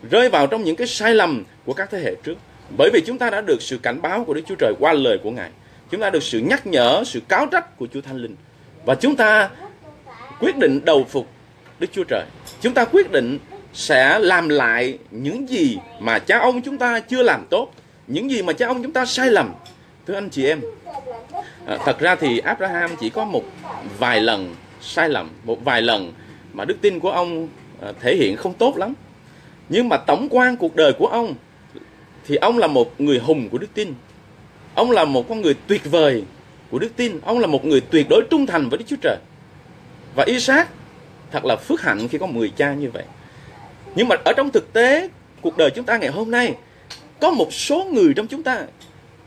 rơi vào trong những cái sai lầm của các thế hệ trước. Bởi vì chúng ta đã được sự cảnh báo của Đức Chúa Trời qua lời của Ngài. Chúng ta được sự nhắc nhở, sự cáo trách của Chúa Thánh Linh. Và chúng ta quyết định đầu phục Đức Chúa Trời. Chúng ta quyết định sẽ làm lại những gì mà cha ông chúng ta chưa làm tốt, những gì mà cha ông chúng ta sai lầm. Thưa anh chị em, à, thật ra thì Abraham chỉ có một vài lần sai lầm, một vài lần mà đức tin của ông à, thể hiện không tốt lắm. Nhưng mà tổng quan cuộc đời của ông thì ông là một người hùng của đức tin. Ông là một con người tuyệt vời của đức tin. Ông là một người tuyệt đối trung thành với Đức Chúa Trời. Và Isaac thật là phước hạnh khi có 10 cha như vậy. Nhưng mà ở trong thực tế, cuộc đời chúng ta ngày hôm nay, có một số người trong chúng ta,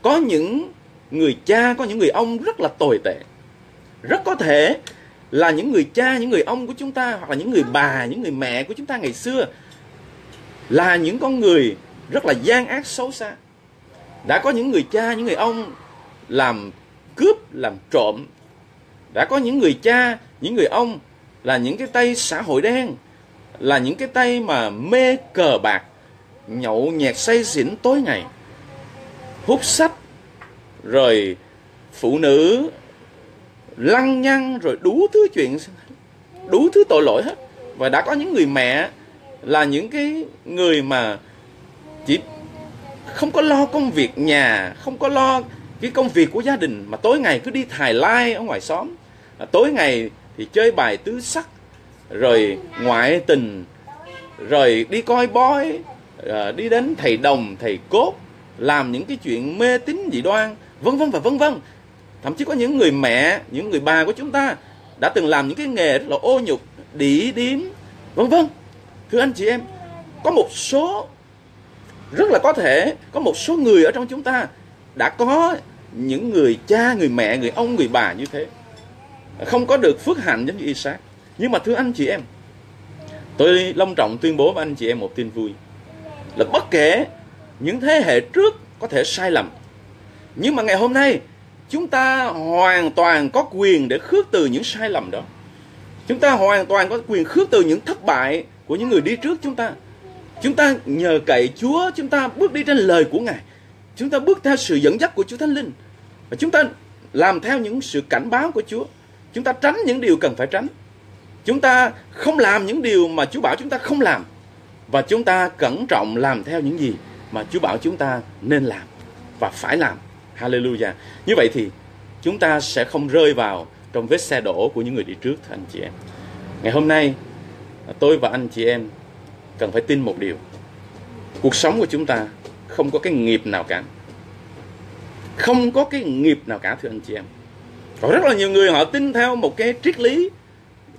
có những người cha, có những người ông rất là tồi tệ. Rất có thể là những người cha, những người ông của chúng ta, hoặc là những người bà, những người mẹ của chúng ta ngày xưa, là những con người rất là gian ác xấu xa. Đã có những người cha, những người ông làm cướp, làm trộm. Đã có những người cha, những người ông là những cái tay xã hội đen là những cái tay mà mê cờ bạc nhậu nhẹt say xỉn tối ngày hút sách rồi phụ nữ lăng nhăng rồi đủ thứ chuyện đủ thứ tội lỗi hết. Và đã có những người mẹ là những cái người mà chỉ không có lo công việc nhà không có lo cái công việc của gia đình mà tối ngày cứ đi thài lai ở ngoài xóm. À, tối ngày thì chơi bài tứ sắc rồi ngoại tình rồi đi coi bói à, đi đến thầy đồng thầy cốt làm những cái chuyện mê tín dị đoan vân vân và vân vân. Thậm chí có những người mẹ những người bà của chúng ta đã từng làm những cái nghề rất là ô nhục đỉ điếm. Vân vân. Thưa anh chị em có một số rất là có thể có một số người ở trong chúng ta đã có những người cha người mẹ người ông người bà như thế. Không có được phước hạnh giống như Isaac. Nhưng mà thưa anh chị em, tôi long trọng tuyên bố với anh chị em một tin vui. Là bất kể những thế hệ trước có thể sai lầm, nhưng mà ngày hôm nay chúng ta hoàn toàn có quyền để khước từ những sai lầm đó. Chúng ta hoàn toàn có quyền khước từ những thất bại của những người đi trước chúng ta. Chúng ta nhờ cậy Chúa, chúng ta bước đi trên lời của Ngài. Chúng ta bước theo sự dẫn dắt của Chúa Thánh Linh. Và chúng ta làm theo những sự cảnh báo của Chúa. Chúng ta tránh những điều cần phải tránh. Chúng ta không làm những điều mà Chúa bảo chúng ta không làm. Và chúng ta cẩn trọng làm theo những gì mà Chúa bảo chúng ta nên làm và phải làm. Hallelujah. Như vậy thì chúng ta sẽ không rơi vào trong vết xe đổ của những người đi trước thưa anh chị em. Ngày hôm nay tôi và anh chị em cần phải tin một điều. Cuộc sống của chúng ta không có cái nghiệp nào cả. Không có cái nghiệp nào cả thưa anh chị em. Có rất là nhiều người họ tin theo một cái triết lý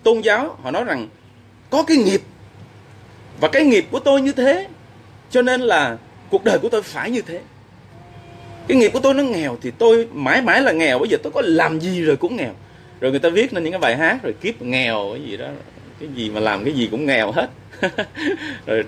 tôn giáo, họ nói rằng có cái nghiệp và cái nghiệp của tôi như thế, cho nên là cuộc đời của tôi phải như thế. Cái nghiệp của tôi nó nghèo thì tôi mãi mãi là nghèo, bây giờ tôi có làm gì rồi cũng nghèo. Rồi người ta viết nên những cái bài hát rồi kiếp nghèo cái gì đó, cái gì mà làm cái gì cũng nghèo hết. rồi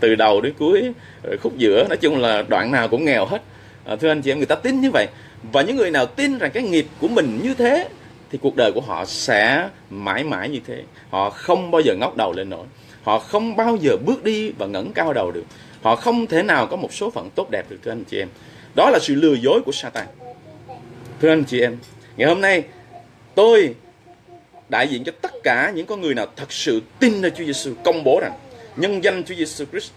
từ đầu đến cuối rồi khúc giữa nói chung là đoạn nào cũng nghèo hết. À, thưa anh chị em người ta tin như vậy. Và những người nào tin rằng cái nghiệp của mình như thế thì cuộc đời của họ sẽ mãi mãi như thế. Họ không bao giờ ngóc đầu lên nổi. Họ không bao giờ bước đi và ngẩng cao đầu được. Họ không thể nào có một số phận tốt đẹp được thưa anh chị em đó là sự lừa dối của Satan. Thưa anh chị em, ngày hôm nay tôi đại diện cho tất cả những con người nào thật sự tin nơi Chúa Giêsu công bố rằng nhân danh Chúa Giêsu Christ,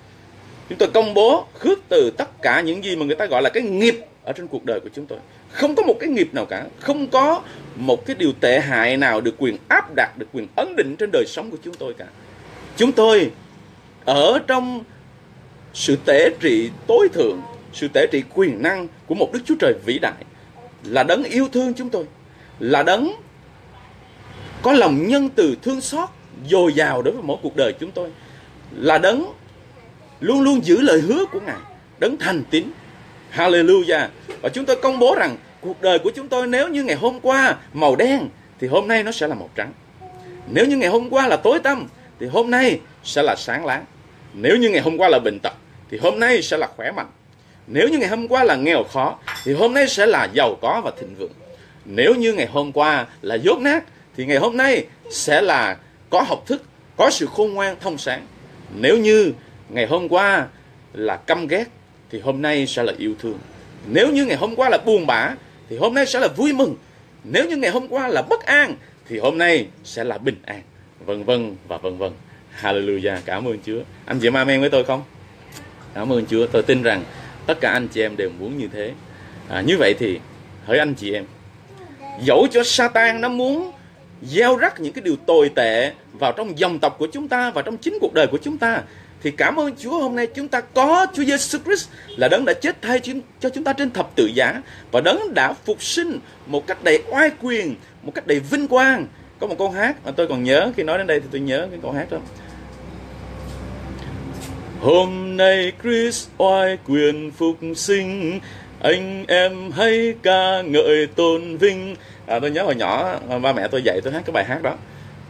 chúng tôi công bố khước từ tất cả những gì mà người ta gọi là cái nghiệp ở trên cuộc đời của chúng tôi. Không có một cái nghiệp nào cả, không có một cái điều tệ hại nào được quyền áp đặt, được quyền ấn định trên đời sống của chúng tôi cả. Chúng tôi ở trong sự tể trị tối thượng sự tể trị quyền năng của một đức chúa trời vĩ đại là đấng yêu thương chúng tôi, là đấng có lòng nhân từ thương xót, dồi dào đối với mỗi cuộc đời chúng tôi, là đấng luôn luôn giữ lời hứa của ngài, đấng thành tín. Hallelujah. Và chúng tôi công bố rằng cuộc đời của chúng tôi nếu như ngày hôm qua màu đen thì hôm nay nó sẽ là màu trắng. Nếu như ngày hôm qua là tối tăm thì hôm nay sẽ là sáng láng. Nếu như ngày hôm qua là bệnh tật thì hôm nay sẽ là khỏe mạnh nếu như ngày hôm qua là nghèo khó, thì hôm nay sẽ là giàu có và thịnh vượng. Nếu như ngày hôm qua là dốt nát, thì ngày hôm nay sẽ là có học thức, có sự khôn ngoan, thông sáng. Nếu như ngày hôm qua là căm ghét, thì hôm nay sẽ là yêu thương. Nếu như ngày hôm qua là buồn bã, thì hôm nay sẽ là vui mừng. Nếu như ngày hôm qua là bất an, thì hôm nay sẽ là bình an. Vân vân và vân vân. Hallelujah. Cảm ơn chúa. Anh chị em amen với tôi không? Cảm ơn chúa. Tôi tin rằng tất cả anh chị em đều muốn như thế à, như vậy thì hỡi anh chị em dẫu cho Satan nó muốn gieo rắc những cái điều tồi tệ vào trong dòng tộc của chúng ta và trong chính cuộc đời của chúng ta thì cảm ơn Chúa hôm nay chúng ta có Chúa Giêsu Christ là đấng đã chết thay cho chúng ta trên thập tự giá và đấng đã phục sinh một cách đầy oai quyền, một cách đầy vinh quang. Có một câu hát mà tôi còn nhớ khi nói đến đây thì tôi nhớ cái câu hát đó. Hôm nay Christ oai quyền phục sinh. Anh em hãy ca ngợi tôn vinh. À, tôi nhớ hồi nhỏ ba mẹ tôi dạy tôi hát cái bài hát đó.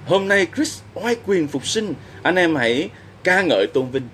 Hôm nay Chris oai quyền phục sinh. Anh em hãy ca ngợi tôn vinh.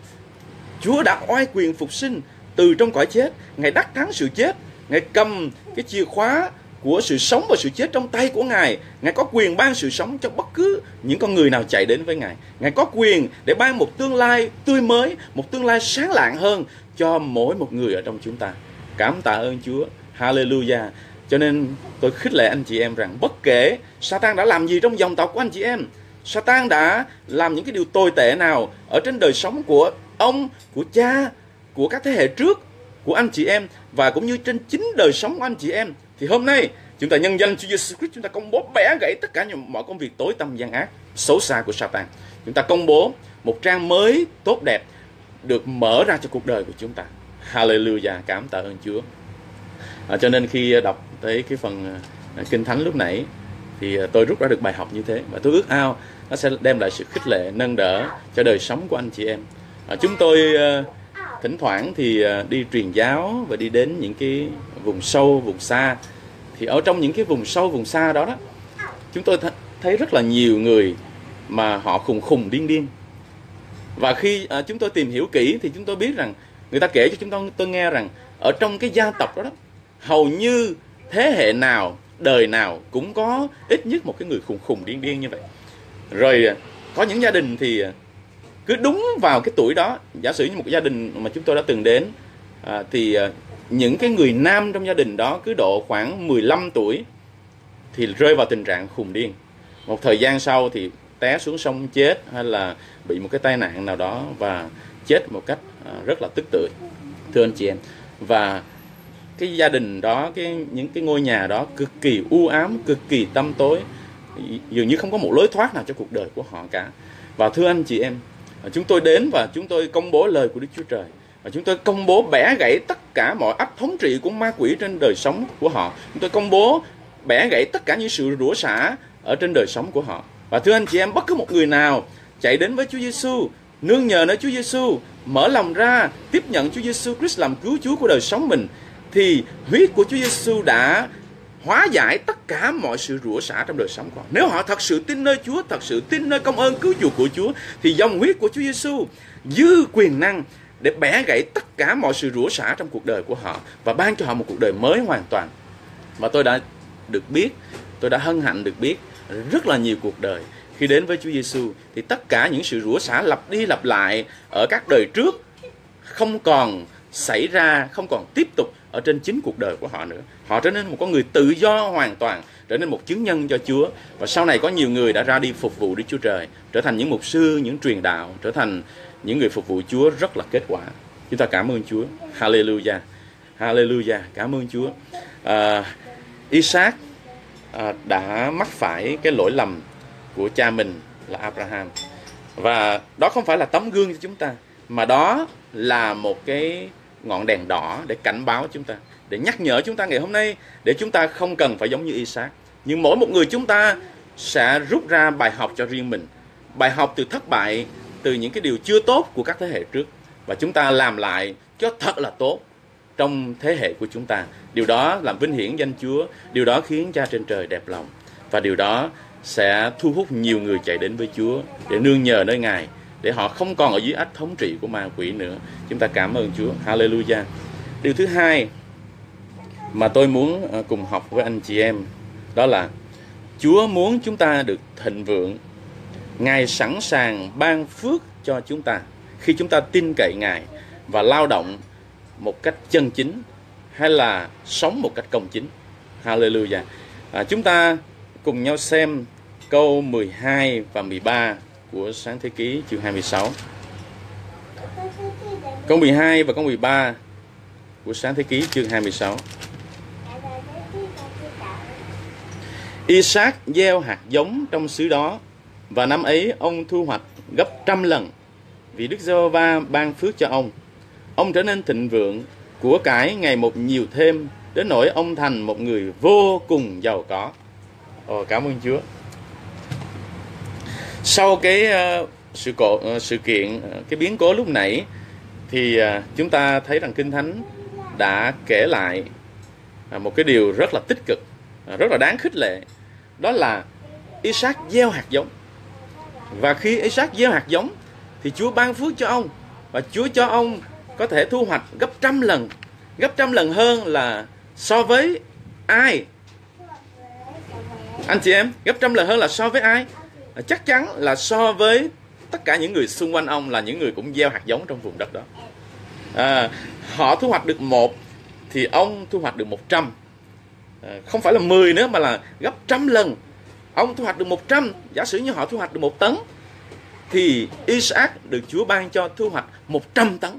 Chúa đã oai quyền phục sinh từ trong cõi chết. Ngài đắc thắng sự chết. Ngài cầm cái chìa khóa của sự sống và sự chết trong tay của Ngài. Ngài có quyền ban sự sống cho bất cứ những con người nào chạy đến với Ngài. Ngài có quyền để ban một tương lai tươi mới, một tương lai sáng lạng hơn cho mỗi một người ở trong chúng ta. Cảm tạ ơn Chúa. Hallelujah. Cho nên tôi khích lệ anh chị em rằng bất kể Satan đã làm gì trong dòng tộc của anh chị em, Satan đã làm những cái điều tồi tệ nào ở trên đời sống của ông, của cha, của các thế hệ trước, của anh chị em và cũng như trên chính đời sống của anh chị em thì hôm nay chúng ta nhân danh Chúa Giêsu Christ chúng ta công bố bẻ gãy tất cả những mọi công việc tối tăm gian ác, xấu xa của Satan. Chúng ta công bố một trang mới tốt đẹp được mở ra cho cuộc đời của chúng ta. Hallelujah, cảm tạ ơn Chúa. À, cho nên khi đọc tới cái phần à, kinh thánh lúc nãy thì à, tôi rút ra được bài học như thế và tôi ước ao nó sẽ đem lại sự khích lệ nâng đỡ cho đời sống của anh chị em à, chúng tôi à, thỉnh thoảng thì đi truyền giáo và đi đến những cái vùng sâu vùng xa thì ở trong những cái vùng sâu vùng xa đó đó chúng tôi th- thấy rất là nhiều người mà họ khùng khùng điên điên. Và khi à, chúng tôi tìm hiểu kỹ thì chúng tôi biết rằng người ta kể cho chúng tôi tôi nghe rằng ở trong cái gia tộc đó, đó hầu như thế hệ nào đời nào cũng có ít nhất một cái người khùng khùng điên điên như vậy. Rồi à, có những gia đình thì à, cứ đúng vào cái tuổi đó. Giả sử như một gia đình mà chúng tôi đã từng đến à, thì à, những cái người nam trong gia đình đó cứ độ khoảng 15 tuổi thì rơi vào tình trạng khùng điên. Một thời gian sau thì té xuống sông chết hay là bị một cái tai nạn nào đó và chết một cách à, rất là tức tưởi, thưa anh chị em. Và cái gia đình đó, cái, những cái ngôi nhà đó cực kỳ u ám, cực kỳ tâm tối, dường như không có một lối thoát nào cho cuộc đời của họ cả. Và thưa anh chị em à, chúng tôi đến và chúng tôi công bố lời của Đức Chúa Trời và chúng tôi công bố bẻ gãy tất cả mọi áp thống trị của ma quỷ trên đời sống của họ chúng tôi công bố bẻ gãy tất cả những sự rủa xả ở trên đời sống của họ và thưa anh chị em bất cứ một người nào chạy đến với Chúa Giêsu nương nhờ nơi Chúa Giêsu mở lòng ra tiếp nhận Chúa Giêsu Christ làm cứu Chúa của đời sống mình thì huyết của Chúa Giêsu đã hóa giải tất cả mọi sự rủa xả trong đời sống của họ. Nếu họ thật sự tin nơi Chúa, thật sự tin nơi công ơn cứu chuộc của Chúa thì dòng huyết của Chúa Giêsu dư quyền năng để bẻ gãy tất cả mọi sự rủa xả trong cuộc đời của họ và ban cho họ một cuộc đời mới hoàn toàn. Mà tôi đã được biết, tôi đã hân hạnh được biết rất là nhiều cuộc đời khi đến với Chúa Giêsu thì tất cả những sự rủa xả lặp đi lặp lại ở các đời trước không còn xảy ra, không còn tiếp tục ở trên chính cuộc đời của họ nữa. Họ trở nên một con người tự do hoàn toàn, trở nên một chứng nhân cho Chúa. Và sau này có nhiều người đã ra đi phục vụ Đức Chúa Trời, trở thành những mục sư, những truyền đạo, trở thành những người phục vụ Chúa rất là kết quả. Chúng ta cảm ơn Chúa. Hallelujah. Hallelujah. Cảm ơn Chúa. À, Isaac à, đã mắc phải cái lỗi lầm của cha mình là Abraham. Và đó không phải là tấm gương cho chúng ta, mà đó là một cái ngọn đèn đỏ để cảnh báo chúng ta, để nhắc nhở chúng ta ngày hôm nay để chúng ta không cần phải giống như Isaac. Nhưng mỗi một người chúng ta sẽ rút ra bài học cho riêng mình. Bài học từ thất bại, từ những cái điều chưa tốt của các thế hệ trước và chúng ta làm lại cho thật là tốt trong thế hệ của chúng ta. Điều đó làm vinh hiển danh Chúa, điều đó khiến cha trên trời đẹp lòng và điều đó sẽ thu hút nhiều người chạy đến với Chúa để nương nhờ nơi Ngài để họ không còn ở dưới ách thống trị của ma quỷ nữa. Chúng ta cảm ơn Chúa. Hallelujah. Điều thứ hai mà tôi muốn ờ, cùng học với anh chị em đó là Chúa muốn chúng ta được thịnh vượng. Ngài sẵn sàng ban phước cho chúng ta khi chúng ta tin cậy Ngài và lao động một cách chân chính hay là sống một cách công chính. Hallelujah. À, chúng ta cùng nhau xem câu 12 và 13 của sáng thế ký chương 26. Câu 12 và câu 13 của sáng thế ký chương 26. Isaac gieo hạt giống trong xứ đó và năm ấy ông thu hoạch gấp trăm lần vì Đức Giê-hô-va ban phước cho ông. Ông trở nên thịnh vượng, của cải ngày một nhiều thêm đến nỗi ông thành một người vô cùng giàu có. Ồ, cảm ơn Chúa. Sau cái uh, sự cổ, uh, sự kiện uh, cái biến cố lúc nãy thì chúng ta thấy rằng Kinh Thánh đã kể lại một cái điều rất là tích cực, rất là đáng khích lệ. Đó là Isaac gieo hạt giống. Và khi Isaac gieo hạt giống thì Chúa ban phước cho ông. Và Chúa cho ông có thể thu hoạch gấp trăm lần, gấp trăm lần hơn là so với ai? Anh chị em gấp trăm lần hơn là so với ai? Chắc chắn là so với tất cả những người xung quanh ông là những người cũng gieo hạt giống trong vùng đất đó. À, họ thu hoạch được một thì ông thu hoạch được một trăm. À, không phải là 10 nữa mà là gấp trăm lần ông thu hoạch được một trăm, giả sử như họ thu hoạch được một tấn, thì Isaac được Chúa ban cho thu hoạch một trăm tấn.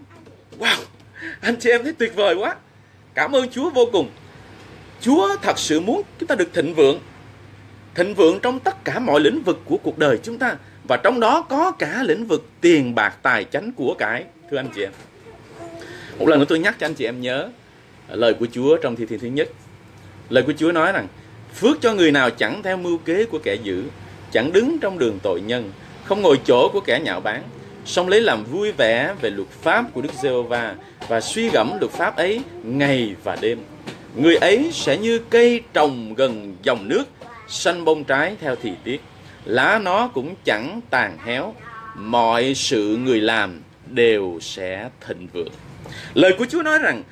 Wow, anh chị em thấy tuyệt vời quá. Cảm ơn Chúa vô cùng. Chúa thật sự muốn chúng ta được thịnh vượng thịnh vượng trong tất cả mọi lĩnh vực của cuộc đời chúng ta, và trong đó có cả lĩnh vực tiền bạc, tài chánh của cải. Thưa anh chị em, một lần nữa tôi nhắc cho anh chị em nhớ lời của Chúa trong thi thiên thứ nhất. Lời của Chúa nói rằng phước cho người nào chẳng theo mưu kế của kẻ dữ, chẳng đứng trong đường tội nhân, không ngồi chỗ của kẻ nhạo báng song lấy làm vui vẻ về luật pháp của Đức Giê-hô-va và suy gẫm luật pháp ấy ngày và đêm. Người ấy sẽ như cây trồng gần dòng nước xanh bông trái theo thì tiết. Lá nó cũng chẳng tàn héo, mọi sự người làm đều sẽ thịnh vượng. Lời của chúa nói rằng,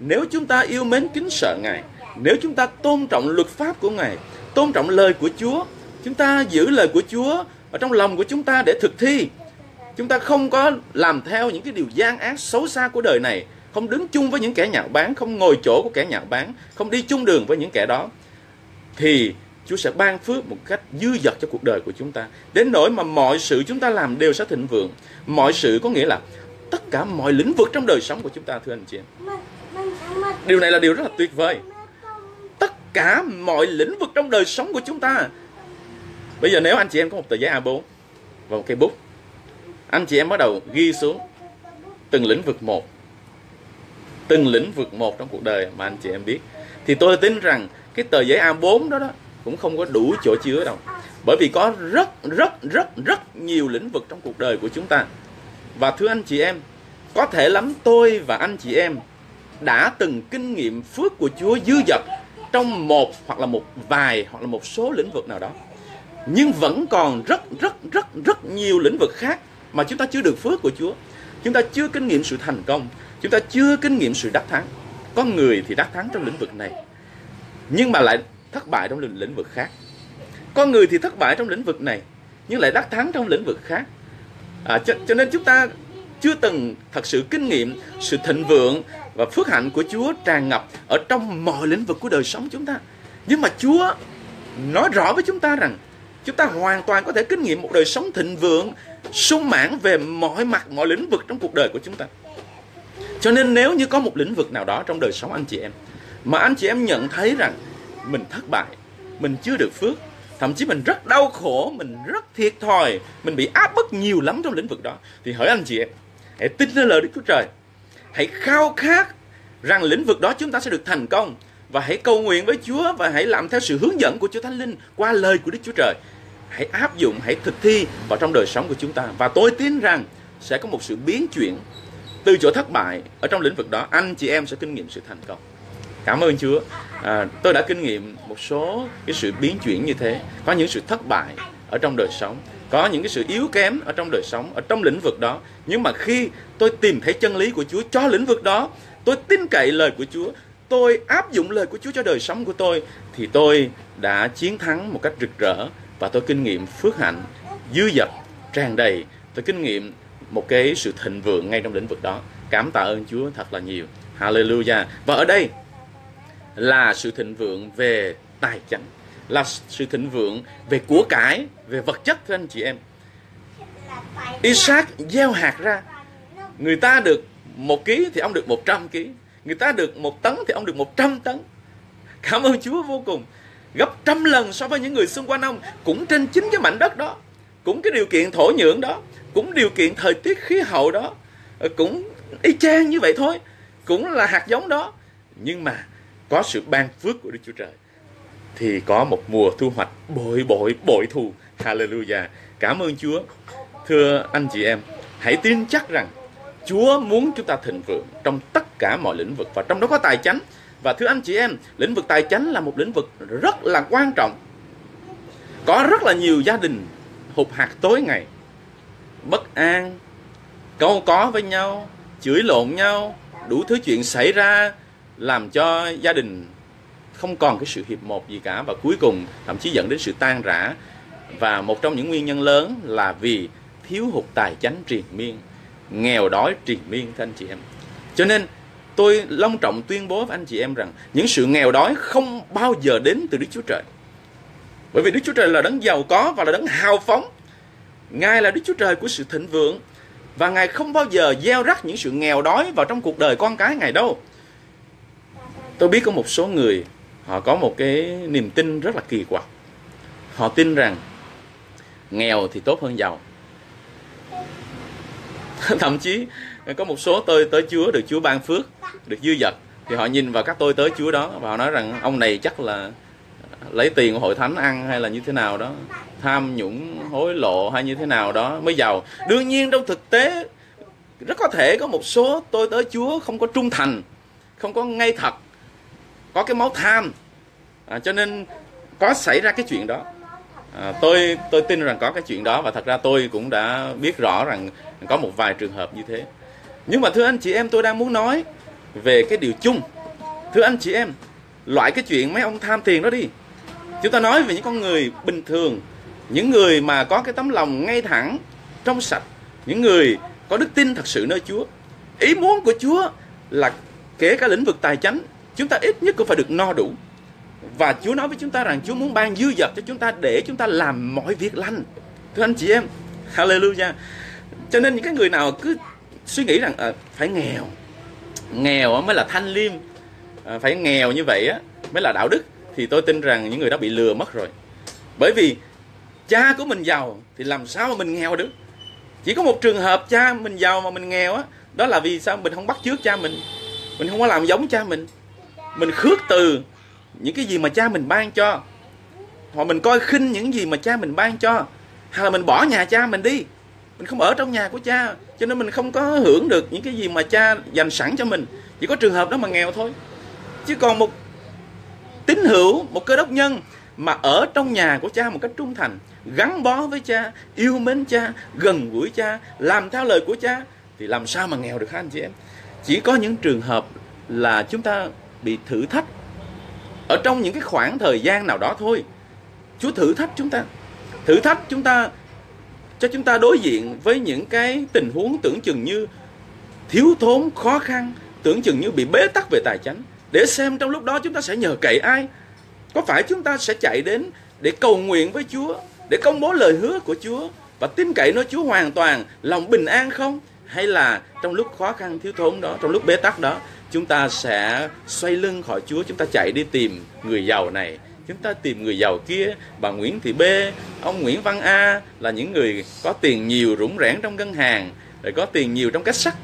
nếu chúng ta yêu mến kính sợ ngài nếu chúng ta tôn trọng luật pháp của ngài tôn trọng lời của chúa chúng ta giữ lời của chúa ở trong lòng của chúng ta để thực thi chúng ta không có làm theo những cái điều gian ác xấu xa của đời này không đứng chung với những kẻ nhạo báng không ngồi chỗ của kẻ nhạo báng không đi chung đường với những kẻ đó thì Chúa sẽ ban phước một cách dư dật cho cuộc đời của chúng ta. Đến nỗi mà mọi sự chúng ta làm đều sẽ thịnh vượng. Mọi sự có nghĩa là tất cả mọi lĩnh vực trong đời sống của chúng ta thưa anh chị em. Điều này là điều rất là tuyệt vời. Cả mọi lĩnh vực trong đời sống của chúng ta. Bây giờ nếu anh chị em có một tờ giấy A4 và một cây bút, anh chị em bắt đầu ghi xuống từng lĩnh vực một. Từng lĩnh vực một trong cuộc đời mà anh chị em biết. Thì tôi tin rằng cái tờ giấy A4 đó đó cũng không có đủ chỗ chứa đâu bởi vì có rất rất rất rất nhiều lĩnh vực trong cuộc đời của chúng ta và thưa anh chị em có thể lắm tôi và anh chị em đã từng kinh nghiệm phước của Chúa dư dật trong một hoặc là một vài hoặc là một số lĩnh vực nào đó. Nhưng vẫn còn rất rất rất rất nhiều lĩnh vực khác mà chúng ta chưa được phước của Chúa. Chúng ta chưa kinh nghiệm sự thành công. Chúng ta chưa kinh nghiệm sự đắc thắng. Có người thì đắc thắng trong lĩnh vực này nhưng mà lại thất bại trong lĩnh vực khác. Có người thì thất bại trong lĩnh vực này nhưng lại đắc thắng trong lĩnh vực khác. À, cho, cho nên chúng ta chưa từng thật sự kinh nghiệm sự thịnh vượng và phước hạnh của Chúa tràn ngập ở trong mọi lĩnh vực của đời sống chúng ta. Nhưng mà Chúa nói rõ với chúng ta rằng chúng ta hoàn toàn có thể kinh nghiệm một đời sống thịnh vượng, sung mãn về mọi mặt, mọi lĩnh vực trong cuộc đời của chúng ta. Cho nên nếu như có một lĩnh vực nào đó trong đời sống anh chị em mà anh chị em nhận thấy rằng mình thất bại, mình chưa được phước, thậm chí mình rất đau khổ, mình rất thiệt thòi, mình bị áp bức nhiều lắm trong lĩnh vực đó thì hỏi anh chị em, hãy tin nơi lời Đức Chúa Trời hãy khao khát rằng lĩnh vực đó chúng ta sẽ được thành công và hãy cầu nguyện với Chúa và hãy làm theo sự hướng dẫn của Chúa Thánh Linh qua lời của Đức Chúa Trời. Hãy áp dụng, hãy thực thi vào trong đời sống của chúng ta và tôi tin rằng sẽ có một sự biến chuyển từ chỗ thất bại ở trong lĩnh vực đó anh chị em sẽ kinh nghiệm sự thành công. Cảm ơn Chúa. À, tôi đã kinh nghiệm một số cái sự biến chuyển như thế, có những sự thất bại ở trong đời sống có những cái sự yếu kém ở trong đời sống ở trong lĩnh vực đó. Nhưng mà khi tôi tìm thấy chân lý của Chúa cho lĩnh vực đó tôi tin cậy lời của Chúa tôi áp dụng lời của Chúa cho đời sống của tôi thì tôi đã chiến thắng một cách rực rỡ và tôi kinh nghiệm phước hạnh dư dật tràn đầy. Tôi kinh nghiệm một cái sự thịnh vượng ngay trong lĩnh vực đó. Cảm tạ ơn Chúa thật là nhiều. Hallelujah. Và ở đây là sự thịnh vượng về tài chánh là sự thịnh vượng về của cải, về vật chất thưa anh chị em. Isaac gieo hạt ra, người ta được một ký thì ông được một trăm ký, người ta được một tấn thì ông được một trăm tấn. Cảm ơn Chúa vô cùng. Gấp trăm lần so với những người xung quanh ông, cũng trên chính cái mảnh đất đó, cũng cái điều kiện thổ nhưỡng đó, cũng điều kiện thời tiết khí hậu đó, cũng y chang như vậy thôi, cũng là hạt giống đó. Nhưng mà có sự ban phước của Đức Chúa Trời thì có một mùa thu hoạch bội bội bội thu. Hallelujah. Cảm ơn Chúa. Thưa anh chị em, hãy tin chắc rằng Chúa muốn chúng ta thịnh vượng trong tất cả mọi lĩnh vực và trong đó có tài chánh. Và thưa anh chị em, lĩnh vực tài chánh là một lĩnh vực rất là quan trọng. Có rất là nhiều gia đình hụt hạt tối ngày, bất an, câu có với nhau, chửi lộn nhau, đủ thứ chuyện xảy ra làm cho gia đình không còn cái sự hiệp một gì cả và cuối cùng thậm chí dẫn đến sự tan rã và một trong những nguyên nhân lớn là vì thiếu hụt tài chánh triền miên, nghèo đói triền miên, thưa anh chị em. Cho nên, tôi long trọng tuyên bố với anh chị em rằng những sự nghèo đói không bao giờ đến từ Đức Chúa Trời. Bởi vì Đức Chúa Trời là đấng giàu có và là đấng hào phóng. Ngài là Đức Chúa Trời của sự thịnh vượng và Ngài không bao giờ gieo rắc những sự nghèo đói vào trong cuộc đời con cái Ngài đâu. Tôi biết có một số người, họ có một cái niềm tin rất là kỳ quặc. Họ tin rằng nghèo thì tốt hơn giàu. Thậm chí có một số tôi tới chúa được chúa ban phước được dư dật thì họ nhìn vào các tôi tới chúa đó và họ nói rằng ông này chắc là lấy tiền của hội thánh ăn hay là như thế nào đó tham nhũng hối lộ hay như thế nào đó mới giàu. Đương nhiên trong thực tế rất có thể có một số tôi tới chúa không có trung thành không có ngay thật có cái máu tham. À, cho nên có xảy ra cái chuyện đó à, tôi tôi tin rằng có cái chuyện đó và thật ra tôi cũng đã biết rõ rằng có một vài trường hợp như thế. Nhưng mà thưa anh chị em tôi đang muốn nói về cái điều chung. Thưa anh chị em loại cái chuyện mấy ông tham tiền đó đi. Chúng ta nói về những con người bình thường những người mà có cái tấm lòng ngay thẳng trong sạch những người có đức tin thật sự nơi Chúa. Ý muốn của Chúa là kể cả lĩnh vực tài chánh chúng ta ít nhất cũng phải được no đủ và Chúa nói với chúng ta rằng Chúa muốn ban dư dật cho chúng ta để chúng ta làm mọi việc lành. Thưa anh chị em hallelujah. Cho nên những cái người nào cứ suy nghĩ rằng à, phải nghèo nghèo mới là thanh liêm à, phải nghèo như vậy á mới là đạo đức thì tôi tin rằng những người đó bị lừa mất rồi. Bởi vì cha của mình giàu thì làm sao mà mình nghèo được? Chỉ có một trường hợp cha mình giàu mà mình nghèo á đó là vì sao mình không bắt chước cha mình? Mình không có làm giống cha mình. Mình khước từ những cái gì mà cha mình ban cho. Hoặc mình coi khinh những gì mà cha mình ban cho. Hay là mình bỏ nhà cha mình đi. Mình không ở trong nhà của cha, cho nên mình không có hưởng được những cái gì mà cha dành sẵn cho mình. Chỉ có trường hợp đó mà nghèo thôi. Chứ còn một tín hữu, một cơ đốc nhân mà ở trong nhà của cha một cách trung thành, gắn bó với cha, yêu mến cha, gần gũi cha, làm theo lời của cha, thì làm sao mà nghèo được hả anh chị em? Chỉ có những trường hợp là chúng ta bị thử thách ở trong những cái khoảng thời gian nào đó thôi. Chúa thử thách chúng ta. Thử thách chúng ta, cho chúng ta đối diện với những cái tình huống tưởng chừng như thiếu thốn, khó khăn, tưởng chừng như bị bế tắc về tài chính để xem trong lúc đó chúng ta sẽ nhờ cậy ai. Có phải chúng ta sẽ chạy đến để cầu nguyện với Chúa, để công bố lời hứa của Chúa và tin cậy nơi Chúa hoàn toàn, lòng bình an không? Hay là trong lúc khó khăn, thiếu thốn đó, trong lúc bế tắc đó chúng ta sẽ xoay lưng khỏi Chúa, chúng ta chạy đi tìm người giàu này. Chúng ta tìm người giàu kia, bà Nguyễn Thị B. Ông Nguyễn Văn A là những người có tiền nhiều rủng rẽn trong ngân hàng, rồi có tiền nhiều trong cách sắt.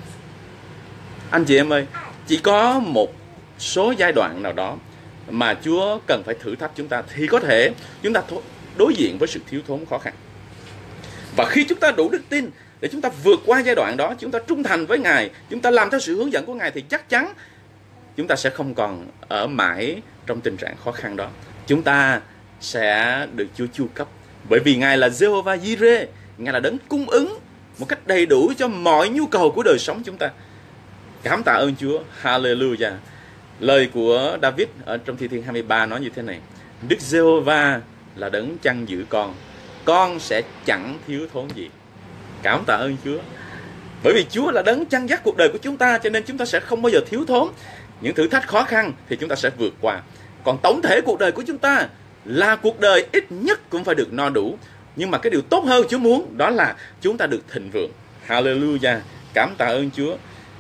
Anh chị em ơi, chỉ có một số giai đoạn nào đó mà Chúa cần phải thử thách chúng ta thì có thể chúng ta đối diện với sự thiếu thốn khó khăn. Và khi chúng ta đủ đức tin để chúng ta vượt qua giai đoạn đó, chúng ta trung thành với ngài, chúng ta làm theo sự hướng dẫn của ngài thì chắc chắn chúng ta sẽ không còn ở mãi trong tình trạng khó khăn đó. Chúng ta sẽ được Chúa chu cấp. Bởi vì ngài là Jehovah Jireh, ngài là đấng cung ứng một cách đầy đủ cho mọi nhu cầu của đời sống chúng ta. Cảm tạ ơn Chúa. Hallelujah. Lời của David ở trong Thi Thiên 23 nói như thế này. Đức Jehovah là đấng chăn giữ con. Con sẽ chẳng thiếu thốn gì cảm tạ ơn Chúa. Bởi vì Chúa là đấng chăn dắt cuộc đời của chúng ta, cho nên chúng ta sẽ không bao giờ thiếu thốn. Những thử thách khó khăn thì chúng ta sẽ vượt qua. Còn tổng thể cuộc đời của chúng ta là cuộc đời ít nhất cũng phải được no đủ. Nhưng mà cái điều tốt hơn Chúa muốn đó là chúng ta được thịnh vượng. Hallelujah. Cảm tạ ơn Chúa.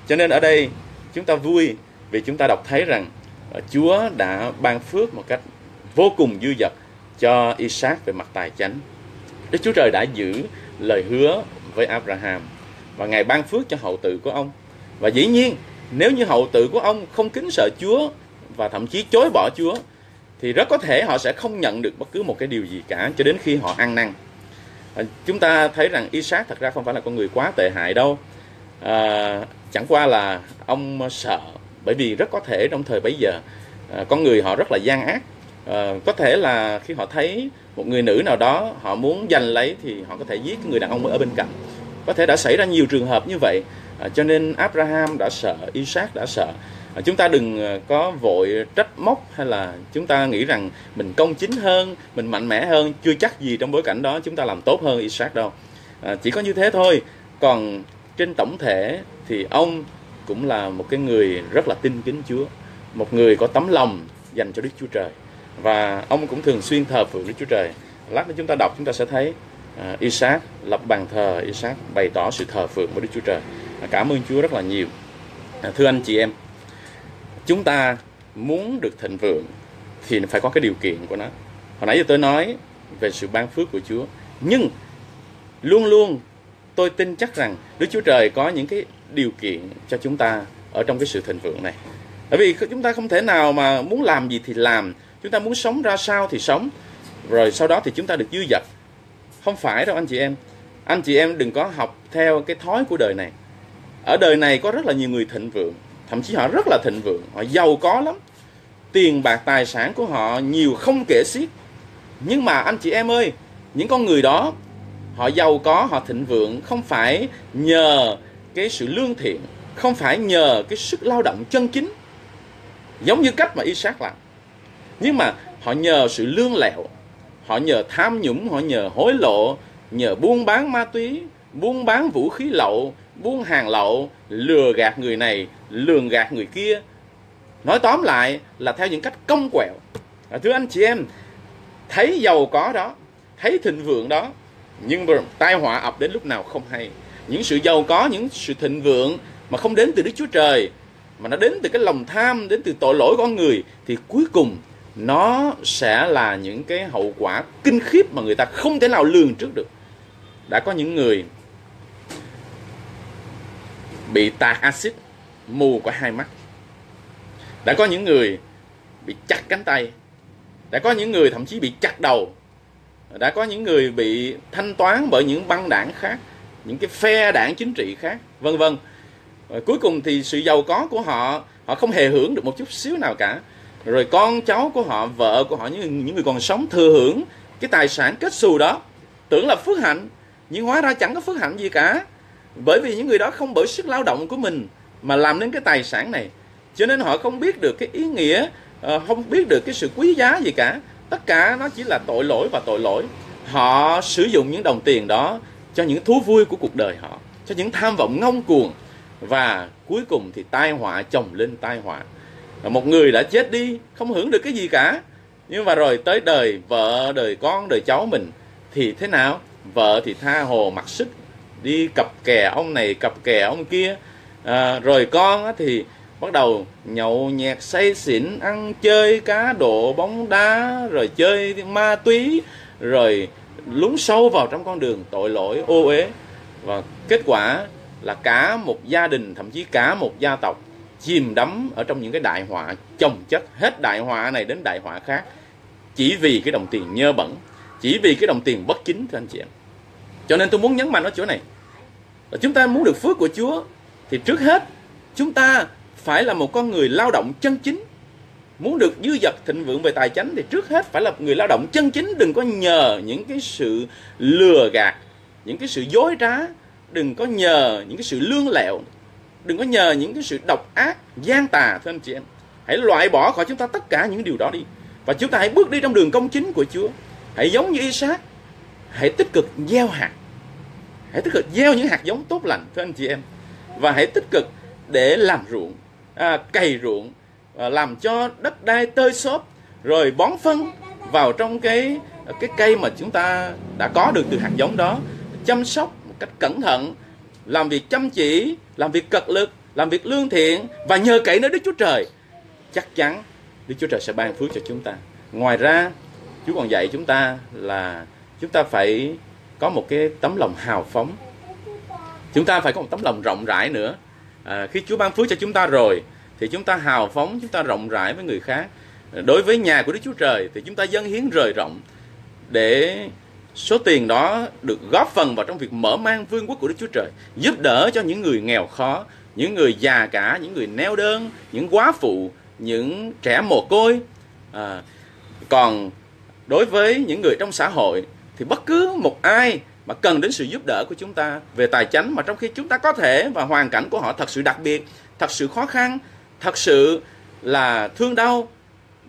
Cho nên ở đây chúng ta vui vì chúng ta đọc thấy rằng ờ, Chúa đã ban phước một cách vô cùng dư dật cho Isaac về mặt tài chánh. Đức Chúa Trời đã giữ lời hứa với Abraham và Ngài ban phước cho hậu tự của ông. Và dĩ nhiên, nếu như hậu tự của ông không kính sợ Chúa và thậm chí chối bỏ Chúa thì rất có thể họ sẽ không nhận được bất cứ một cái điều gì cả cho đến khi họ ăn năn. À, chúng ta thấy rằng Isaac thật ra không phải là con người quá tệ hại đâu. À, chẳng qua là ông sợ bởi vì rất có thể trong thời bấy giờ à, con người họ rất là gian ác à, có thể là khi họ thấy một người nữ nào đó họ muốn giành lấy thì họ có thể giết người đàn ông ở bên cạnh. Có thể đã xảy ra nhiều trường hợp như vậy. À, cho nên Abraham đã sợ Isaac đã sợ. À, chúng ta đừng có vội trách móc hay là chúng ta nghĩ rằng mình công chính hơn mình mạnh mẽ hơn chưa chắc gì trong bối cảnh đó chúng ta làm tốt hơn Isaac đâu. À, chỉ có như thế thôi. Còn trên tổng thể thì ông cũng là một cái người rất là tin kính Chúa, một người có tấm lòng dành cho Đức Chúa Trời. Và ông cũng thường xuyên thờ phượng Đức Chúa Trời. Lát nữa chúng ta đọc chúng ta sẽ thấy uh, Isaac lập bàn thờ, Isaac bày tỏ sự thờ phượng của Đức Chúa Trời. Uh, cảm ơn Chúa rất là nhiều. Uh, thưa anh chị em, chúng ta muốn được thịnh vượng thì phải có cái điều kiện của nó. Hồi nãy giờ tôi nói về sự ban phước của Chúa, nhưng luôn luôn tôi tin chắc rằng Đức Chúa Trời có những cái điều kiện cho chúng ta ở trong cái sự thịnh vượng này. Bởi vì chúng ta không thể nào mà muốn làm gì thì làm, chúng ta muốn sống ra sao thì sống, rồi sau đó thì chúng ta được dư dật. Không phải đâu anh chị em. Anh chị em đừng có học theo cái thói của đời này. Ở đời này có rất là nhiều người thịnh vượng, thậm chí họ rất là thịnh vượng, họ giàu có lắm. Tiền bạc tài sản của họ nhiều không kể xiết. Nhưng mà anh chị em ơi, những con người đó họ giàu có, họ thịnh vượng không phải nhờ cái sự lương thiện không phải nhờ cái sức lao động chân chính giống như cách mà Isaac làm nhưng mà họ nhờ sự lương lẹo họ nhờ tham nhũng họ nhờ hối lộ nhờ buôn bán ma túy buôn bán vũ khí lậu buôn hàng lậu lừa gạt người này lường gạt người kia. Nói tóm lại là theo những cách công quẹo. À, thưa anh chị em thấy giàu có đó thấy thịnh vượng đó nhưng mà tai họa ập đến lúc nào không hay. Những sự giàu có những sự thịnh vượng mà không đến từ Đức Chúa Trời mà nó đến từ cái lòng tham đến từ tội lỗi của con người thì cuối cùng nó sẽ là những cái hậu quả kinh khiếp mà người ta không thể nào lường trước được. Đã có những người bị tạt axit mù cả hai mắt. Đã có những người bị chặt cánh tay. Đã có những người thậm chí bị chặt đầu. Đã có những người bị thanh toán bởi những băng đảng khác, những cái phe đảng chính trị khác, vân vân. Cuối cùng thì sự giàu có của họ họ không hề hưởng được một chút xíu nào cả rồi con cháu của họ, vợ của họ, những những người còn sống thừa hưởng cái tài sản kết xù đó, tưởng là phước hạnh, nhưng hóa ra chẳng có phước hạnh gì cả. Bởi vì những người đó không bởi sức lao động của mình mà làm nên cái tài sản này. Cho nên họ không biết được cái ý nghĩa ờ, không biết được cái sự quý giá gì cả. Tất cả nó chỉ là tội lỗi và tội lỗi. Họ sử dụng những đồng tiền đó cho những thú vui của cuộc đời họ, cho những tham vọng ngông cuồng và cuối cùng thì tai họa chồng lên tai họa một người đã chết đi không hưởng được cái gì cả. Nhưng mà rồi tới đời vợ đời con đời cháu mình thì thế nào? Vợ thì tha hồ mặc sức đi cặp kè ông này cặp kè ông kia. À, rồi con thì bắt đầu nhậu nhẹt say xỉn ăn chơi cá độ bóng đá rồi chơi ma túy rồi lún sâu vào trong con đường tội lỗi ô uế. Và kết quả là cả một gia đình thậm chí cả một gia tộc chìm đắm ở trong những cái đại họa, chồng chất, hết đại họa này đến đại họa khác. Chỉ vì cái đồng tiền nhơ bẩn, chỉ vì cái đồng tiền bất chính, thưa anh chị em. Cho nên tôi muốn nhấn mạnh ở chỗ này, là chúng ta muốn được phước của Chúa thì trước hết chúng ta phải là một con người lao động chân chính. Muốn được dư dật thịnh vượng về tài chánh thì trước hết phải là người lao động chân chính. Đừng có nhờ những cái sự lừa gạt, những cái sự dối trá. Đừng có nhờ những cái sự lương lẹo đừng có nhờ những cái sự độc ác gian tà thưa anh chị em. Hãy loại bỏ khỏi chúng ta tất cả những điều đó đi. Và chúng ta hãy bước đi trong đường công chính của Chúa. Hãy giống như Isaac. Hãy tích cực gieo hạt. Hãy tích cực gieo những hạt giống tốt lành thưa anh chị em. Và hãy tích cực để làm ruộng à, cày ruộng à, làm cho đất đai tơi xốp rồi bón phân vào trong cái cái cây mà chúng ta đã có được từ hạt giống đó. Chăm sóc một cách cẩn thận làm việc chăm chỉ làm việc cật lực làm việc lương thiện và nhờ cậy nơi Đức Chúa Trời. Chắc chắn Đức Chúa Trời sẽ ban phước cho chúng ta. Ngoài ra Chúa còn dạy chúng ta là chúng ta phải có một cái tấm lòng hào phóng. Chúng ta phải có một tấm lòng rộng rãi nữa. À, khi Chúa ban phước cho chúng ta rồi thì chúng ta hào phóng chúng ta rộng rãi với người khác. Đối với nhà của Đức Chúa Trời thì chúng ta dâng hiến rời rộng để số tiền đó được góp phần vào trong việc mở mang vương quốc của Đức Chúa Trời giúp đỡ cho những người nghèo khó những người già cả những người neo đơn những quá phụ những trẻ mồ côi. À, còn đối với những người trong xã hội thì bất cứ một ai mà cần đến sự giúp đỡ của chúng ta về tài chánh mà trong khi chúng ta có thể và hoàn cảnh của họ thật sự đặc biệt thật sự khó khăn thật sự là thương đau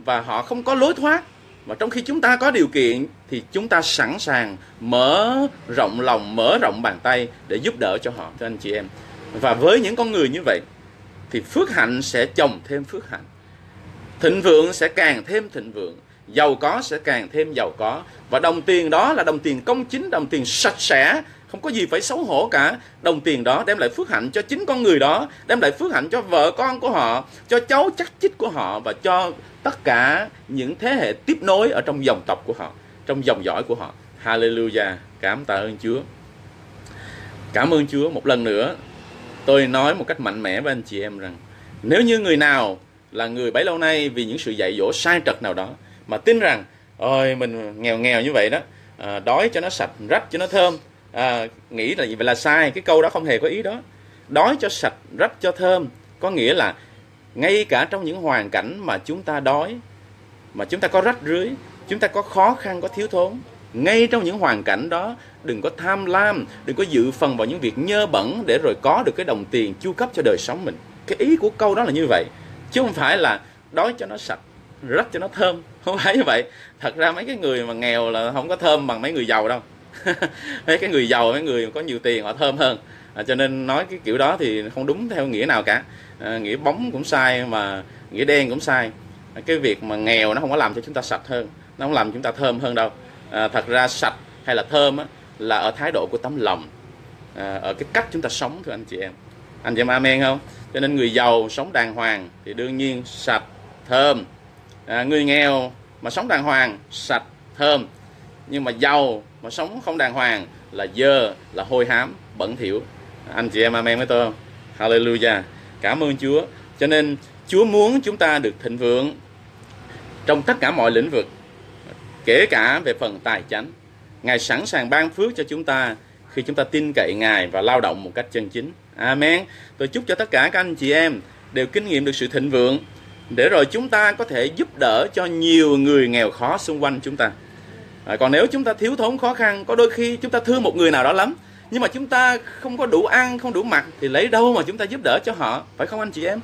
và họ không có lối thoát mà trong khi chúng ta có điều kiện thì chúng ta sẵn sàng mở rộng lòng, mở rộng bàn tay để giúp đỡ cho họ, thưa anh chị em. Và với những con người như vậy thì phước hạnh sẽ chồng thêm phước hạnh, thịnh vượng sẽ càng thêm thịnh vượng, giàu có sẽ càng thêm giàu có. Và đồng tiền đó là đồng tiền công chính, đồng tiền sạch sẽ không có gì phải xấu hổ cả. Đồng tiền đó đem lại phước hạnh cho chính con người đó đem lại phước hạnh cho vợ con của họ cho cháu chắc chích của họ và cho tất cả những thế hệ tiếp nối ở trong dòng tộc của họ trong dòng dõi của họ. Hallelujah. Cảm tạ ơn chúa. Cảm ơn chúa một lần nữa. Tôi nói một cách mạnh mẽ với anh chị em rằng nếu như người nào là người bấy lâu nay vì những sự dạy dỗ sai trật nào đó mà tin rằng ôi mình nghèo nghèo như vậy đó à, đói cho nó sạch rách cho nó thơm à, nghĩ là vậy là sai cái câu đó không hề có ý đó. Đói cho sạch rách cho thơm có nghĩa là ngay cả trong những hoàn cảnh mà chúng ta đói mà chúng ta có rách rưới chúng ta có khó khăn có thiếu thốn ngay trong những hoàn cảnh đó đừng có tham lam đừng có dự phần vào những việc nhơ bẩn để rồi có được cái đồng tiền chu cấp cho đời sống mình. Cái ý của câu đó là như vậy chứ không phải là đói cho nó sạch rách cho nó thơm. Không phải như vậy. Thật ra mấy cái người mà nghèo là không có thơm bằng mấy người giàu đâu. mấy cái người giàu mấy người có nhiều tiền họ thơm hơn. À, cho nên nói cái kiểu đó thì không đúng theo nghĩa nào cả. À, nghĩa bóng cũng sai mà nghĩa đen cũng sai. À, cái việc mà nghèo nó không có làm cho chúng ta sạch hơn nó không làm chúng ta thơm hơn đâu. À, thật ra sạch hay là thơm á, là ở thái độ của tấm lòng. À, ở cái cách chúng ta sống thưa anh chị em. Anh chị em amen không? Cho nên người giàu sống đàng hoàng thì đương nhiên sạch thơm. À, người nghèo mà sống đàng hoàng sạch thơm. Nhưng mà giàu mà sống không đàng hoàng là dơ, là hôi hám, bẩn thỉu. Anh chị em amen với tôi không? Hallelujah. Cảm ơn chúa. Cho nên, chúa muốn chúng ta được thịnh vượng trong tất cả mọi lĩnh vực, kể cả về phần tài chánh. Ngài sẵn sàng ban phước cho chúng ta khi chúng ta tin cậy ngài và lao động một cách chân chính. Amen. Tôi chúc cho tất cả các anh chị em đều kinh nghiệm được sự thịnh vượng để rồi chúng ta có thể giúp đỡ cho nhiều người nghèo khó xung quanh chúng ta à, còn nếu chúng ta thiếu thốn khó khăn có đôi khi chúng ta thương một người nào đó lắm nhưng mà chúng ta không có đủ ăn không đủ mặc thì lấy đâu mà chúng ta giúp đỡ cho họ phải không anh chị em?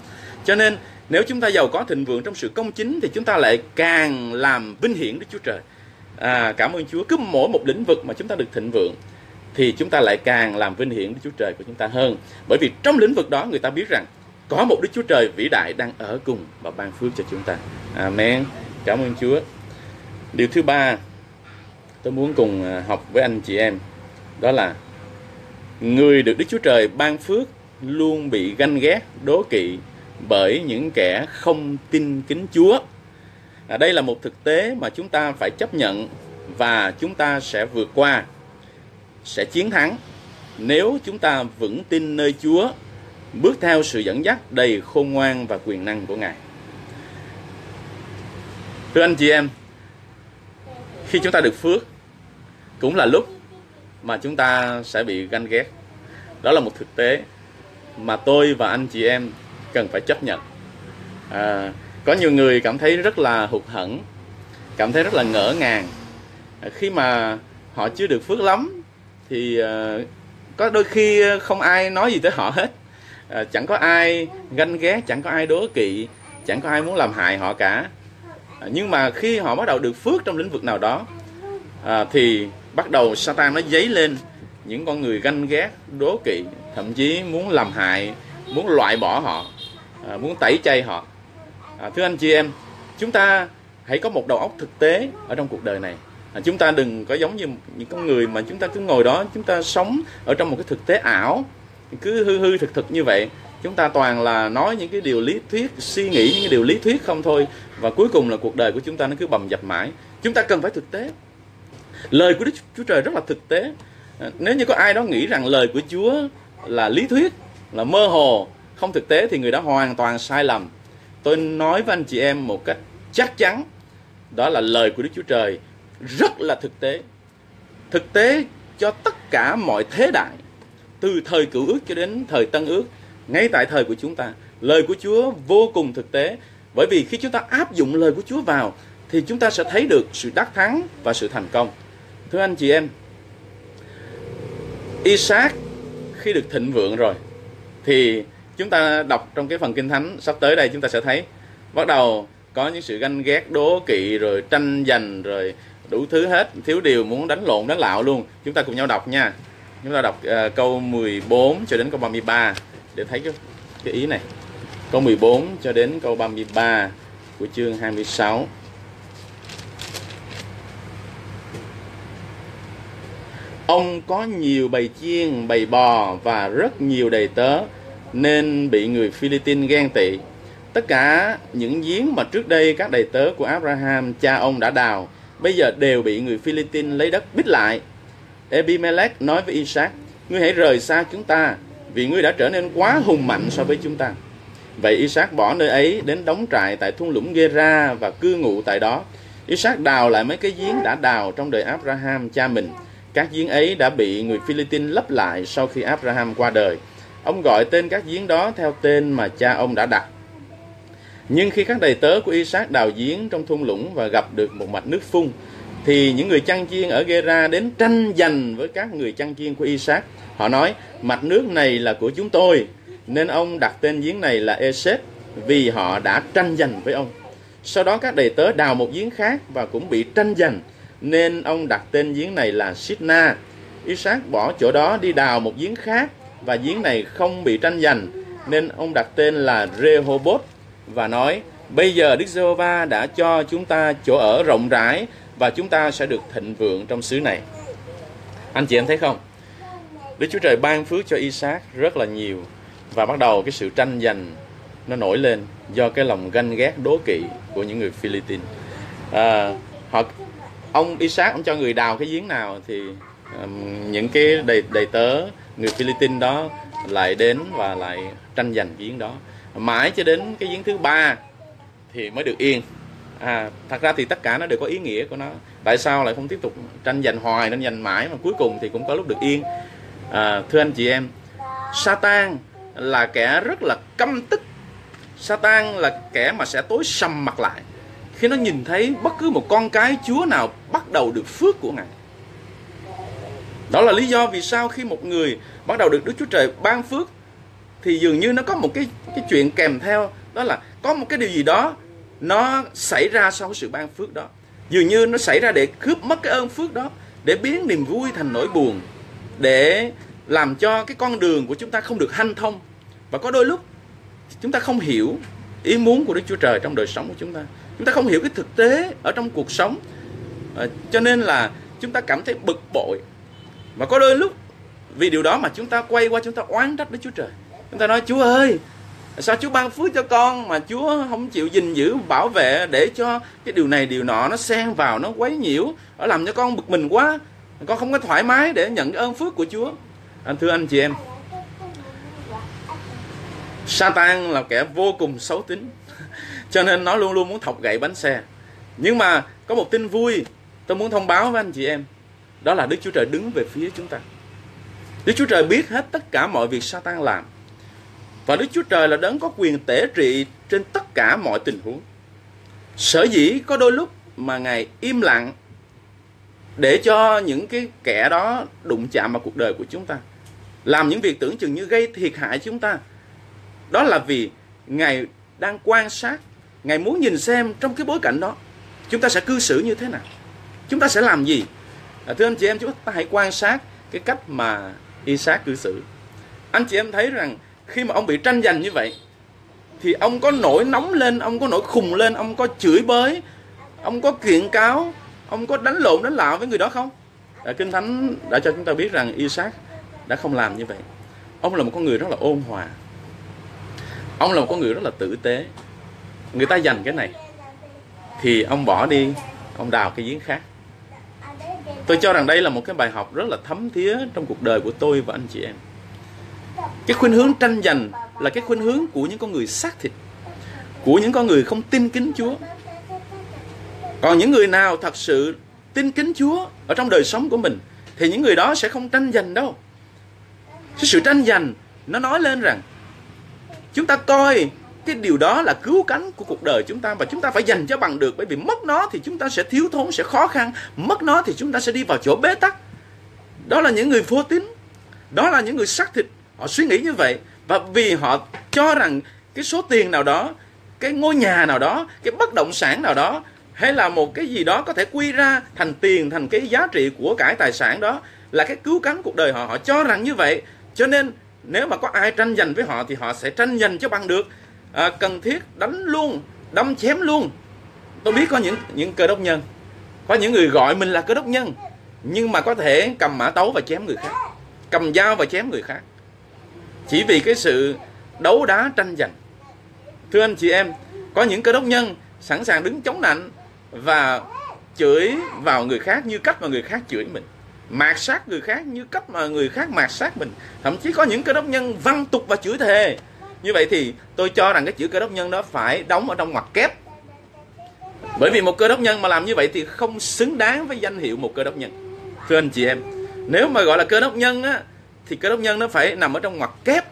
Cho nên nếu chúng ta giàu có thịnh vượng trong sự công chính thì chúng ta lại càng làm vinh hiển Đức Chúa Trời. À, cảm ơn Chúa. Cứ mỗi một lĩnh vực mà chúng ta được thịnh vượng thì chúng ta lại càng làm vinh hiển Đức Chúa Trời của chúng ta hơn. Bởi vì trong lĩnh vực đó người ta biết rằng có một Đức Chúa Trời vĩ đại đang ở cùng và ban phước cho chúng ta. Amen. Cảm ơn Chúa. Điều thứ ba tôi muốn cùng à, học với anh chị em đó là người được Đức Chúa Trời ban phước luôn bị ganh ghét đố kỵ bởi những kẻ không tin kính Chúa à, đây là một thực tế mà chúng ta phải chấp nhận và chúng ta sẽ vượt qua sẽ chiến thắng nếu chúng ta vững tin nơi Chúa bước theo sự dẫn dắt đầy khôn ngoan và quyền năng của Ngài. Thưa anh chị em, khi chúng ta được phước cũng là lúc mà chúng ta sẽ bị ganh ghét. Đó là một thực tế mà tôi và anh chị em cần phải chấp nhận. À, có nhiều người cảm thấy rất là hụt hẫng, cảm thấy rất là ngỡ ngàng à, khi mà họ chưa được phước lắm thì à, có đôi khi không ai nói gì tới họ hết à, chẳng có ai ganh ghét chẳng có ai đố kỵ chẳng có ai muốn làm hại họ cả à, nhưng mà khi họ bắt đầu được phước trong lĩnh vực nào đó à, thì bắt đầu Satan nó dấy lên những con người ganh ghét đố kỵ thậm chí muốn làm hại muốn loại bỏ họ à, muốn tẩy chay họ. À, thưa anh chị em chúng ta hãy có một đầu óc thực tế ở trong cuộc đời này. À, chúng ta đừng có giống như những con người mà chúng ta cứ ngồi đó chúng ta sống ở trong một cái thực tế ảo cứ hư hư thực thực như vậy. Chúng ta toàn là nói những cái điều lý thuyết suy nghĩ những cái điều lý thuyết không thôi và cuối cùng là cuộc đời của chúng ta nó cứ bầm dập mãi. Chúng ta cần phải thực tế lời của đức chúa trời rất là thực tế. À, nếu như có ai đó nghĩ rằng lời của chúa là lý thuyết, là mơ hồ, không thực tế thì người đó hoàn toàn sai lầm. Tôi nói với anh chị em một cách chắc chắn, đó là lời của đức chúa trời rất là thực tế. Thực tế cho tất cả mọi thế đại, từ thời cựu ước cho đến thời tân ước, ngay tại thời của chúng ta. Lời của chúa vô cùng thực tế. Bởi vì khi chúng ta áp dụng lời của chúa vào, thì chúng ta sẽ thấy được sự đắc thắng và sự thành công thưa anh chị em Isaac khi được thịnh vượng rồi thì chúng ta đọc trong cái phần kinh thánh sắp tới đây chúng ta sẽ thấy bắt đầu có những sự ganh ghét đố kỵ rồi tranh giành rồi đủ thứ hết thiếu điều muốn đánh lộn đánh lạo luôn. Chúng ta cùng nhau đọc nha. Chúng ta đọc uh, câu 14 cho đến câu 33 để thấy cái, cái ý này. Câu 14 cho đến câu 33 của chương 26 Ông có nhiều bầy chiên, bầy bò và rất nhiều đầy tớ nên bị người Philippines ghen tị. Tất cả những giếng mà trước đây các đầy tớ của Abraham cha ông đã đào bây giờ đều bị người Philippines lấy đất bít lại. Abimelech nói với Isaac, ngươi hãy rời xa chúng ta, vì ngươi đã trở nên quá hùng mạnh so với chúng ta. Vậy Isaac bỏ nơi ấy đến đóng trại tại thung lũng Gera và cư ngụ tại đó. Isaac đào lại mấy cái giếng đã đào trong đời Abraham cha mình. Các giếng ấy đã bị người Philippines lấp lại sau khi Abraham qua đời. Ông gọi tên các giếng đó theo tên mà cha ông đã đặt. Nhưng khi các đầy tớ của Isaac đào giếng trong thung lũng và gặp được một mạch nước phun, thì những người chăn chiên ở Gera đến tranh giành với các người chăn chiên của Isaac. Họ nói, mạch nước này là của chúng tôi, nên ông đặt tên giếng này là Eset vì họ đã tranh giành với ông. Sau đó các đầy tớ đào một giếng khác và cũng bị tranh giành, nên ông đặt tên giếng này là Sitna. Isaac bỏ chỗ đó đi đào một giếng khác và giếng này không bị tranh giành, nên ông đặt tên là Rehoboth và nói bây giờ Đức Giê-hô-va đã cho chúng ta chỗ ở rộng rãi và chúng ta sẽ được thịnh vượng trong xứ này. Anh chị em thấy không? Đức Chúa Trời ban phước cho Isaac rất là nhiều và bắt đầu cái sự tranh giành nó nổi lên do cái lòng ganh ghét đố kỵ của những người Philippines. À, họ ông Isaac ông cho người đào cái giếng nào thì um, những cái đầy đầy tớ người Philippines đó lại đến và lại tranh giành giếng đó. Mãi cho đến cái giếng thứ ba thì mới được yên. À, thật ra thì tất cả nó đều có ý nghĩa của nó. Tại sao lại không tiếp tục tranh giành hoài nên giành mãi mà cuối cùng thì cũng có lúc được yên? À, thưa anh chị em Satan là kẻ rất là căm tức. Satan là kẻ mà sẽ tối sầm mặt lại khi nó nhìn thấy bất cứ một con cái Chúa nào bắt đầu được phước của Ngài. Đó là lý do vì sao khi một người bắt đầu được Đức Chúa Trời ban phước, thì dường như nó có một cái cái chuyện kèm theo, đó là có một cái điều gì đó nó xảy ra sau sự ban phước đó. Dường như nó xảy ra để cướp mất cái ơn phước đó, để biến niềm vui thành nỗi buồn, để làm cho cái con đường của chúng ta không được hanh thông. Và có đôi lúc chúng ta không hiểu ý muốn của Đức Chúa Trời trong đời sống của chúng ta chúng ta không hiểu cái thực tế ở trong cuộc sống. À, cho nên là chúng ta cảm thấy bực bội. Và có đôi lúc vì điều đó mà chúng ta quay qua chúng ta oán trách với Chúa Trời. Chúng ta nói Chúa ơi sao Chúa ban phước cho con mà Chúa không chịu gìn giữ bảo vệ để cho cái điều này điều nọ nó xen vào nó quấy nhiễu nó làm cho con bực mình quá. Con không có thoải mái để nhận cái ơn phước của Chúa. Anh thưa anh chị em Satan là kẻ vô cùng xấu tính cho nên nó luôn luôn muốn thọc gậy bánh xe. Nhưng mà có một tin vui tôi muốn thông báo với anh chị em. Đó là Đức Chúa Trời đứng về phía chúng ta. Đức Chúa Trời biết hết tất cả mọi việc Satan làm. Và Đức Chúa Trời là đấng có quyền tể trị trên tất cả mọi tình huống. Sở dĩ có đôi lúc mà Ngài im lặng để cho những cái kẻ đó đụng chạm vào cuộc đời của chúng ta, làm những việc tưởng chừng như gây thiệt hại chúng ta, đó là vì ngài đang quan sát ngài muốn nhìn xem trong cái bối cảnh đó chúng ta sẽ cư xử như thế nào? Chúng ta sẽ làm gì? À, thưa anh chị em chúng ta hãy quan sát cái cách mà Isaac cư xử. Anh chị em thấy rằng khi mà ông bị tranh giành như vậy thì ông có nổi nóng lên ông có nổi khùng lên ông có chửi bới ông có kiện cáo ông có đánh lộn đánh lạo với người đó không? À, kinh thánh đã cho chúng ta biết rằng Isaac đã không làm như vậy. Ông là một con người rất là ôn hòa. Ông là một con người rất là tử tế người ta dành cái này, thì ông bỏ đi, ông đào cái giếng khác. Tôi cho rằng đây là một cái bài học rất là thấm thía trong cuộc đời của tôi và anh chị em. Cái khuynh hướng tranh giành là cái khuynh hướng của những con người xác thịt, của những con người không tin kính chúa. Còn những người nào thật sự tin kính chúa ở trong đời sống của mình, thì những người đó sẽ không tranh giành đâu. Cái sự tranh giành, nó nói lên rằng, chúng ta coi cái điều đó là cứu cánh của cuộc đời chúng ta và chúng ta phải dành cho bằng được. Bởi vì mất nó thì chúng ta sẽ thiếu thốn, sẽ khó khăn. Mất nó thì chúng ta sẽ đi vào chỗ bế tắc. Đó là những người vô tín. Đó là những người xác thịt. Họ suy nghĩ như vậy. Và vì họ cho rằng cái số tiền nào đó, cái ngôi nhà nào đó, cái bất động sản nào đó, hay là một cái gì đó có thể quy ra thành tiền, thành cái giá trị của cải tài sản đó, là cái cứu cánh cuộc đời họ. Họ cho rằng như vậy. Cho nên nếu mà có ai tranh giành với họ thì họ sẽ tranh giành cho bằng được à, cần thiết đánh luôn đâm chém luôn. Tôi biết có những những cơ đốc nhân. Có những người gọi mình là cơ đốc nhân nhưng mà có thể cầm mã tấu và chém người khác. Cầm dao và chém người khác. Chỉ vì cái sự đấu đá tranh giành. Thưa anh chị em có những cơ đốc nhân sẵn sàng đứng chống nạnh và chửi vào người khác như cách mà người khác chửi mình. Mạt sát người khác như cách mà người khác mạt sát mình. Thậm chí có những cơ đốc nhân văn tục và chửi thề như vậy thì tôi cho rằng cái chữ cơ đốc nhân đó phải đóng ở trong ngoặc kép. Bởi vì một cơ đốc nhân mà làm như vậy thì không xứng đáng với danh hiệu một cơ đốc nhân. Thưa anh chị em, nếu mà gọi là cơ đốc nhân á, thì cơ đốc nhân nó phải nằm ở trong ngoặc kép.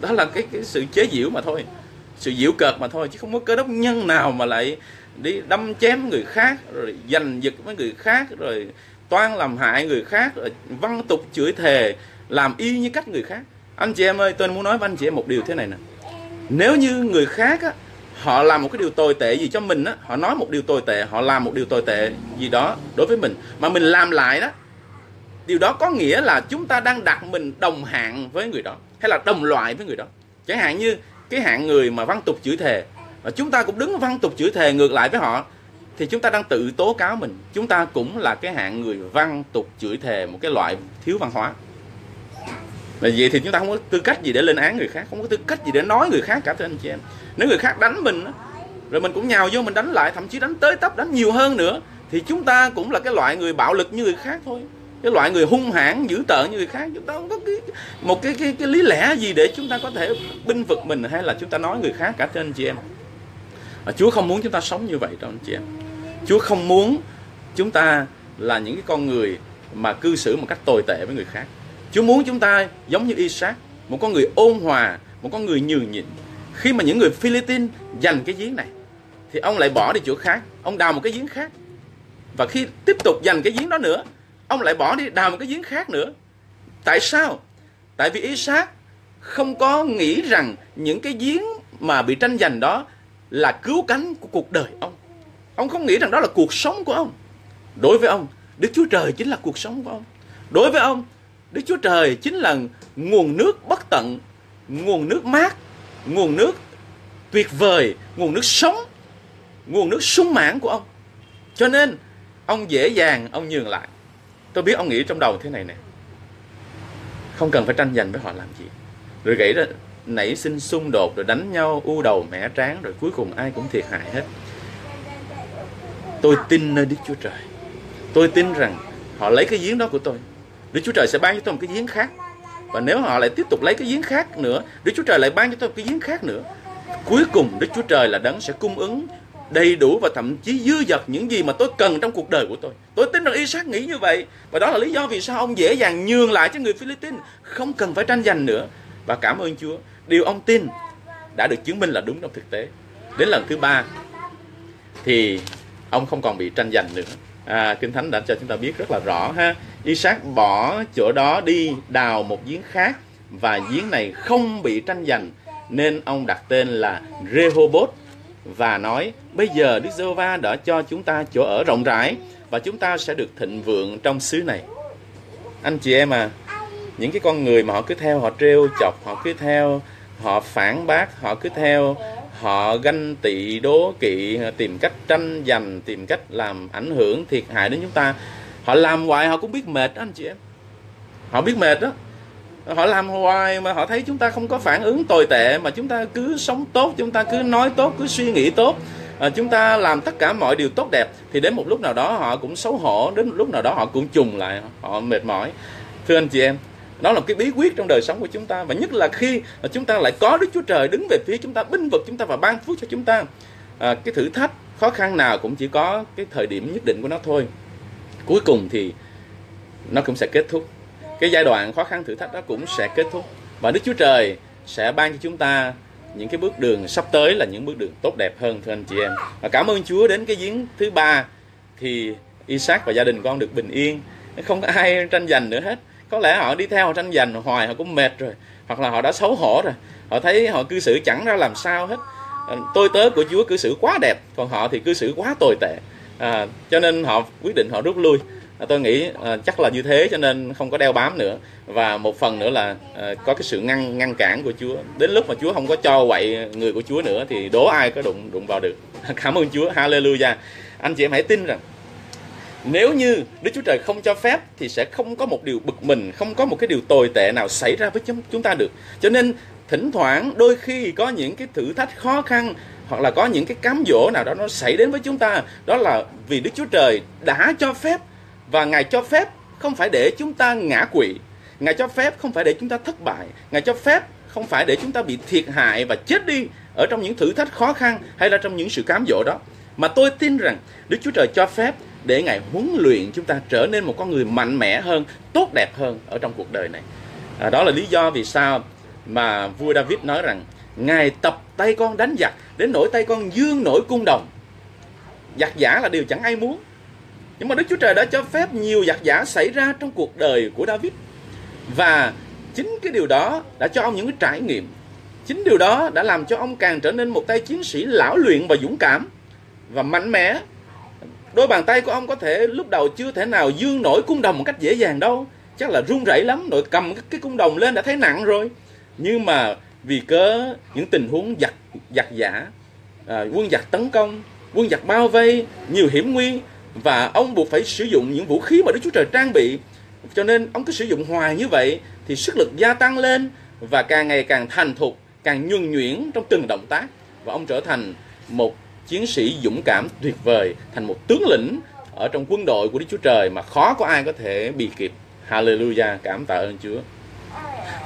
Đó là cái cái sự chế giễu mà thôi, sự giễu cợt mà thôi, chứ không có cơ đốc nhân nào mà lại đi đâm chém người khác, rồi giành giật với người khác, rồi toan làm hại người khác, rồi văn tục chửi thề, làm y như cách người khác anh chị em ơi tôi muốn nói với anh chị em một điều thế này nè. Nếu như người khác á, họ làm một cái điều tồi tệ gì cho mình á họ nói một điều tồi tệ họ làm một điều tồi tệ gì đó đối với mình mà mình làm lại đó điều đó có nghĩa là chúng ta đang đặt mình đồng hạng với người đó hay là đồng loại với người đó. Chẳng hạn như cái hạng người mà văn tục chửi thề và chúng ta cũng đứng văn tục chửi thề ngược lại với họ thì chúng ta đang tự tố cáo mình. Chúng ta cũng là cái hạng người văn tục chửi thề một cái loại thiếu văn hóa và vậy thì chúng ta không có tư cách gì để lên án người khác không có tư cách gì để nói người khác cả thưa anh chị em. Nếu người khác đánh mình rồi mình cũng nhào vô mình đánh lại thậm chí đánh tới tấp đánh nhiều hơn nữa thì chúng ta cũng là cái loại người bạo lực như người khác thôi. Cái loại người hung hãn dữ tợn như người khác. Chúng ta không có cái một cái cái, cái lý lẽ gì để chúng ta có thể binh vực mình hay là chúng ta nói người khác cả thưa anh chị em. Và Chúa không muốn chúng ta sống như vậy đâu anh chị em. Chúa không muốn chúng ta là những cái con người mà cư xử một cách tồi tệ với người khác. Chúa muốn chúng ta giống như Isaac, một con người ôn hòa, một con người nhường nhịn. Khi mà những người Philippines giành cái giếng này, thì ông lại bỏ đi chỗ khác, ông đào một cái giếng khác. Và khi tiếp tục giành cái giếng đó nữa, ông lại bỏ đi đào một cái giếng khác nữa. Tại sao? Tại vì Isaac không có nghĩ rằng những cái giếng mà bị tranh giành đó là cứu cánh của cuộc đời ông. Ông không nghĩ rằng đó là cuộc sống của ông. Đối với ông, đức chúa trời chính là cuộc sống của ông. Đối với ông đức chúa trời chính là nguồn nước bất tận, nguồn nước mát, nguồn nước tuyệt vời, nguồn nước sống, nguồn nước sung mãn của ông. Cho nên, ông dễ dàng, ông nhường lại. Tôi biết ông nghĩ trong đầu thế này nè. Không cần phải tranh giành với họ làm gì. Rồi gãy ra, nảy sinh xung đột, rồi đánh nhau, u đầu, mẻ tráng rồi cuối cùng ai cũng thiệt hại hết. Tôi tin nơi đức chúa trời. Tôi tin rằng họ lấy cái giếng đó của tôi đức chúa trời sẽ ban cho tôi một cái giếng khác và nếu họ lại tiếp tục lấy cái giếng khác nữa đức chúa trời lại ban cho tôi một cái giếng khác nữa cuối cùng đức chúa trời là đấng sẽ cung ứng đầy đủ và thậm chí dư dật những gì mà tôi cần trong cuộc đời của tôi. Tôi tin rằng Isaac nghĩ như vậy và đó là lý do vì sao ông dễ dàng nhường lại cho người Philippines, không cần phải tranh giành nữa. Và cảm ơn Chúa, điều ông tin đã được chứng minh là đúng trong thực tế. Đến lần thứ ba thì ông không còn bị tranh giành nữa. À, Kinh Thánh đã cho chúng ta biết rất là rõ ha. Isaac bỏ chỗ đó đi đào một giếng khác và giếng này không bị tranh giành nên ông đặt tên là Rehoboth và nói bây giờ Đức Giê-hô-va đã cho chúng ta chỗ ở rộng rãi và chúng ta sẽ được thịnh vượng trong xứ này. Anh chị em à, những cái con người mà họ cứ theo họ trêu chọc, họ cứ theo họ phản bác, họ cứ theo họ ganh tị đố kỵ tìm cách tranh giành tìm cách làm ảnh hưởng thiệt hại đến chúng ta. Họ làm hoài họ cũng biết mệt đó anh chị em. Họ biết mệt đó. Họ làm hoài mà họ thấy chúng ta không có phản ứng tồi tệ mà chúng ta cứ sống tốt chúng ta cứ nói tốt cứ suy nghĩ tốt. À, chúng ta làm tất cả mọi điều tốt đẹp thì đến một lúc nào đó họ cũng xấu hổ đến một lúc nào đó họ cũng trùng lại họ mệt mỏi. Thưa anh chị em đó là một cái bí quyết trong đời sống của chúng ta. Và nhất là khi chúng ta lại có Đức Chúa Trời đứng về phía chúng ta binh vực chúng ta và ban phước cho chúng ta à, cái thử thách khó khăn nào cũng chỉ có cái thời điểm nhất định của nó thôi. Cuối cùng thì nó cũng sẽ kết thúc. Cái giai đoạn khó khăn thử thách đó cũng sẽ kết thúc. Và Đức Chúa Trời sẽ ban cho chúng ta những cái bước đường sắp tới là những bước đường tốt đẹp hơn thưa anh chị em. Và cảm ơn Chúa đến cái giếng thứ ba thì Isaac và gia đình con được bình yên. Không có ai tranh giành nữa hết có lẽ họ đi theo họ tranh giành hoài họ cũng mệt rồi. Hoặc là họ đã xấu hổ rồi. Họ thấy họ cư xử chẳng ra làm sao hết. À, tôi tớ của Chúa cư xử quá đẹp còn họ thì cư xử quá tồi tệ. À, cho nên họ quyết định họ rút lui. À, tôi nghĩ à, chắc là như thế cho nên không có đeo bám nữa. Và một phần nữa là à, có cái sự ngăn ngăn cản của Chúa. Đến lúc mà Chúa không có cho quậy người của Chúa nữa thì đố ai có đụng đụng vào được. Cảm ơn Chúa. Hallelujah. Anh chị em hãy tin rằng nếu như Đức Chúa Trời không cho phép thì sẽ không có một điều bực mình, không có một cái điều tồi tệ nào xảy ra với chúng ta được. Cho nên thỉnh thoảng đôi khi có những cái thử thách khó khăn hoặc là có những cái cám dỗ nào đó nó xảy đến với chúng ta, đó là vì Đức Chúa Trời đã cho phép và Ngài cho phép không phải để chúng ta ngã quỵ, Ngài cho phép không phải để chúng ta thất bại, Ngài cho phép không phải để chúng ta bị thiệt hại và chết đi ở trong những thử thách khó khăn hay là trong những sự cám dỗ đó. Mà tôi tin rằng Đức Chúa Trời cho phép để Ngài huấn luyện chúng ta trở nên một con người mạnh mẽ hơn, tốt đẹp hơn ở trong cuộc đời này. À, đó là lý do vì sao mà vua David nói rằng Ngài tập tay con đánh giặc đến nỗi tay con dương nổi cung đồng. Giặc giả là điều chẳng ai muốn. Nhưng mà Đức Chúa Trời đã cho phép nhiều giặc giả xảy ra trong cuộc đời của David. Và chính cái điều đó đã cho ông những cái trải nghiệm. Chính điều đó đã làm cho ông càng trở nên một tay chiến sĩ lão luyện và dũng cảm và mạnh mẽ đôi bàn tay của ông có thể lúc đầu chưa thể nào dương nổi cung đồng một cách dễ dàng đâu. Chắc là run rẩy lắm rồi cầm cái, cái cung đồng lên đã thấy nặng rồi. Nhưng mà vì cớ những tình huống giặc giặc giả à, quân giặc tấn công quân giặc bao vây nhiều hiểm nguy và ông buộc phải sử dụng những vũ khí mà Đức Chúa Trời trang bị. Cho nên ông cứ sử dụng hoài như vậy thì sức lực gia tăng lên và càng ngày càng thành thục càng nhuần nhuyễn trong từng động tác. Và ông trở thành một chiến sĩ dũng cảm tuyệt vời thành một tướng lĩnh ở trong quân đội của Đức Chúa Trời mà khó có ai có thể bị kịp. Hallelujah, cảm tạ ơn Chúa.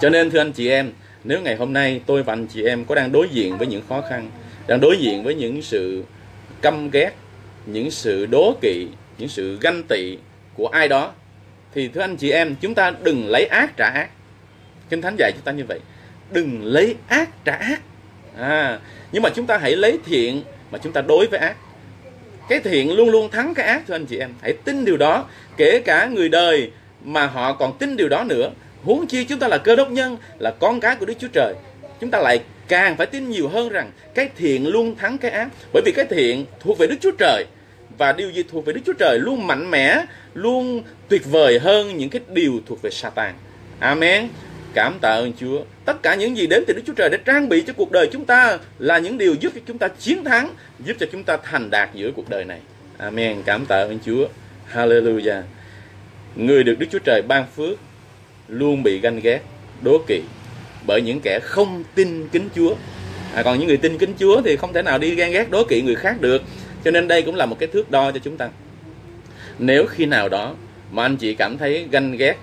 Cho nên thưa anh chị em, nếu ngày hôm nay tôi và anh chị em có đang đối diện với những khó khăn, đang đối diện với những sự căm ghét, những sự đố kỵ, những sự ganh tị của ai đó, thì thưa anh chị em, chúng ta đừng lấy ác trả ác. Kinh Thánh dạy chúng ta như vậy. Đừng lấy ác trả ác. À, nhưng mà chúng ta hãy lấy thiện mà chúng ta đối với ác. Cái thiện luôn luôn thắng cái ác thưa anh chị em. Hãy tin điều đó, kể cả người đời mà họ còn tin điều đó nữa. Huống chi chúng ta là cơ đốc nhân, là con cái của đức chúa trời. Chúng ta lại càng phải tin nhiều hơn rằng cái thiện luôn thắng cái ác. Bởi vì cái thiện thuộc về đức chúa trời. Và điều gì thuộc về đức chúa trời luôn mạnh mẽ, luôn tuyệt vời hơn những cái điều thuộc về Satan. Amen. Cảm tạ ơn Chúa. Tất cả những gì đến từ Đức Chúa Trời để trang bị cho cuộc đời chúng ta là những điều giúp cho chúng ta chiến thắng, giúp cho chúng ta thành đạt giữa cuộc đời này. Amen. Cảm tạ ơn Chúa. Hallelujah. Người được Đức Chúa Trời ban phước luôn bị ganh ghét, đố kỵ bởi những kẻ không tin kính Chúa. À, còn những người tin kính Chúa thì không thể nào đi ganh ghét đố kỵ người khác được. Cho nên đây cũng là một cái thước đo cho chúng ta. Nếu khi nào đó mà anh chị cảm thấy ganh ghét,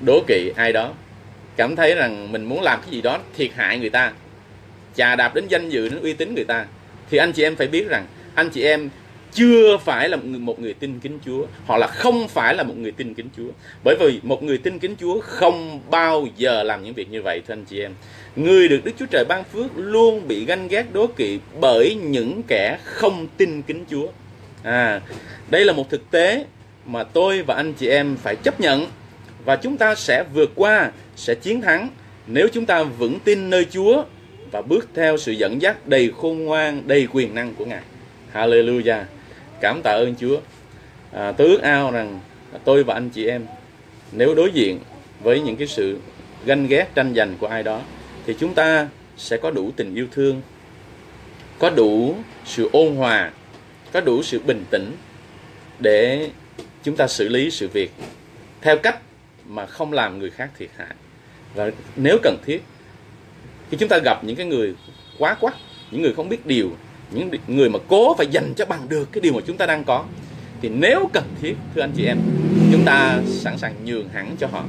đố kỵ ai đó cảm thấy rằng mình muốn làm cái gì đó thiệt hại người ta chà đạp đến danh dự đến uy tín người ta thì anh chị em phải biết rằng anh chị em chưa phải là một người, một người tin kính Chúa. Họ là không phải là một người tin kính Chúa. Bởi vì một người tin kính Chúa không bao giờ làm những việc như vậy thưa anh chị em. Người được Đức Chúa Trời ban phước luôn bị ganh ghét đố kỵ bởi những kẻ không tin kính Chúa. À đây là một thực tế mà tôi và anh chị em phải chấp nhận và chúng ta sẽ vượt qua sẽ chiến thắng nếu chúng ta vững tin nơi Chúa và bước theo sự dẫn dắt đầy khôn ngoan, đầy quyền năng của Ngài. Hallelujah. Cảm tạ ơn Chúa. À, tôi ước ao rằng tôi và anh chị em nếu đối diện với những cái sự ganh ghét tranh giành của ai đó thì chúng ta sẽ có đủ tình yêu thương, có đủ sự ôn hòa, có đủ sự bình tĩnh để chúng ta xử lý sự việc theo cách mà không làm người khác thiệt hại và nếu cần thiết, khi chúng ta gặp những cái người quá quắc, những người không biết điều, những người mà cố phải dành cho bằng được cái điều mà chúng ta đang có, thì nếu cần thiết, thưa anh chị em, chúng ta sẵn sàng nhường hẳn cho họ.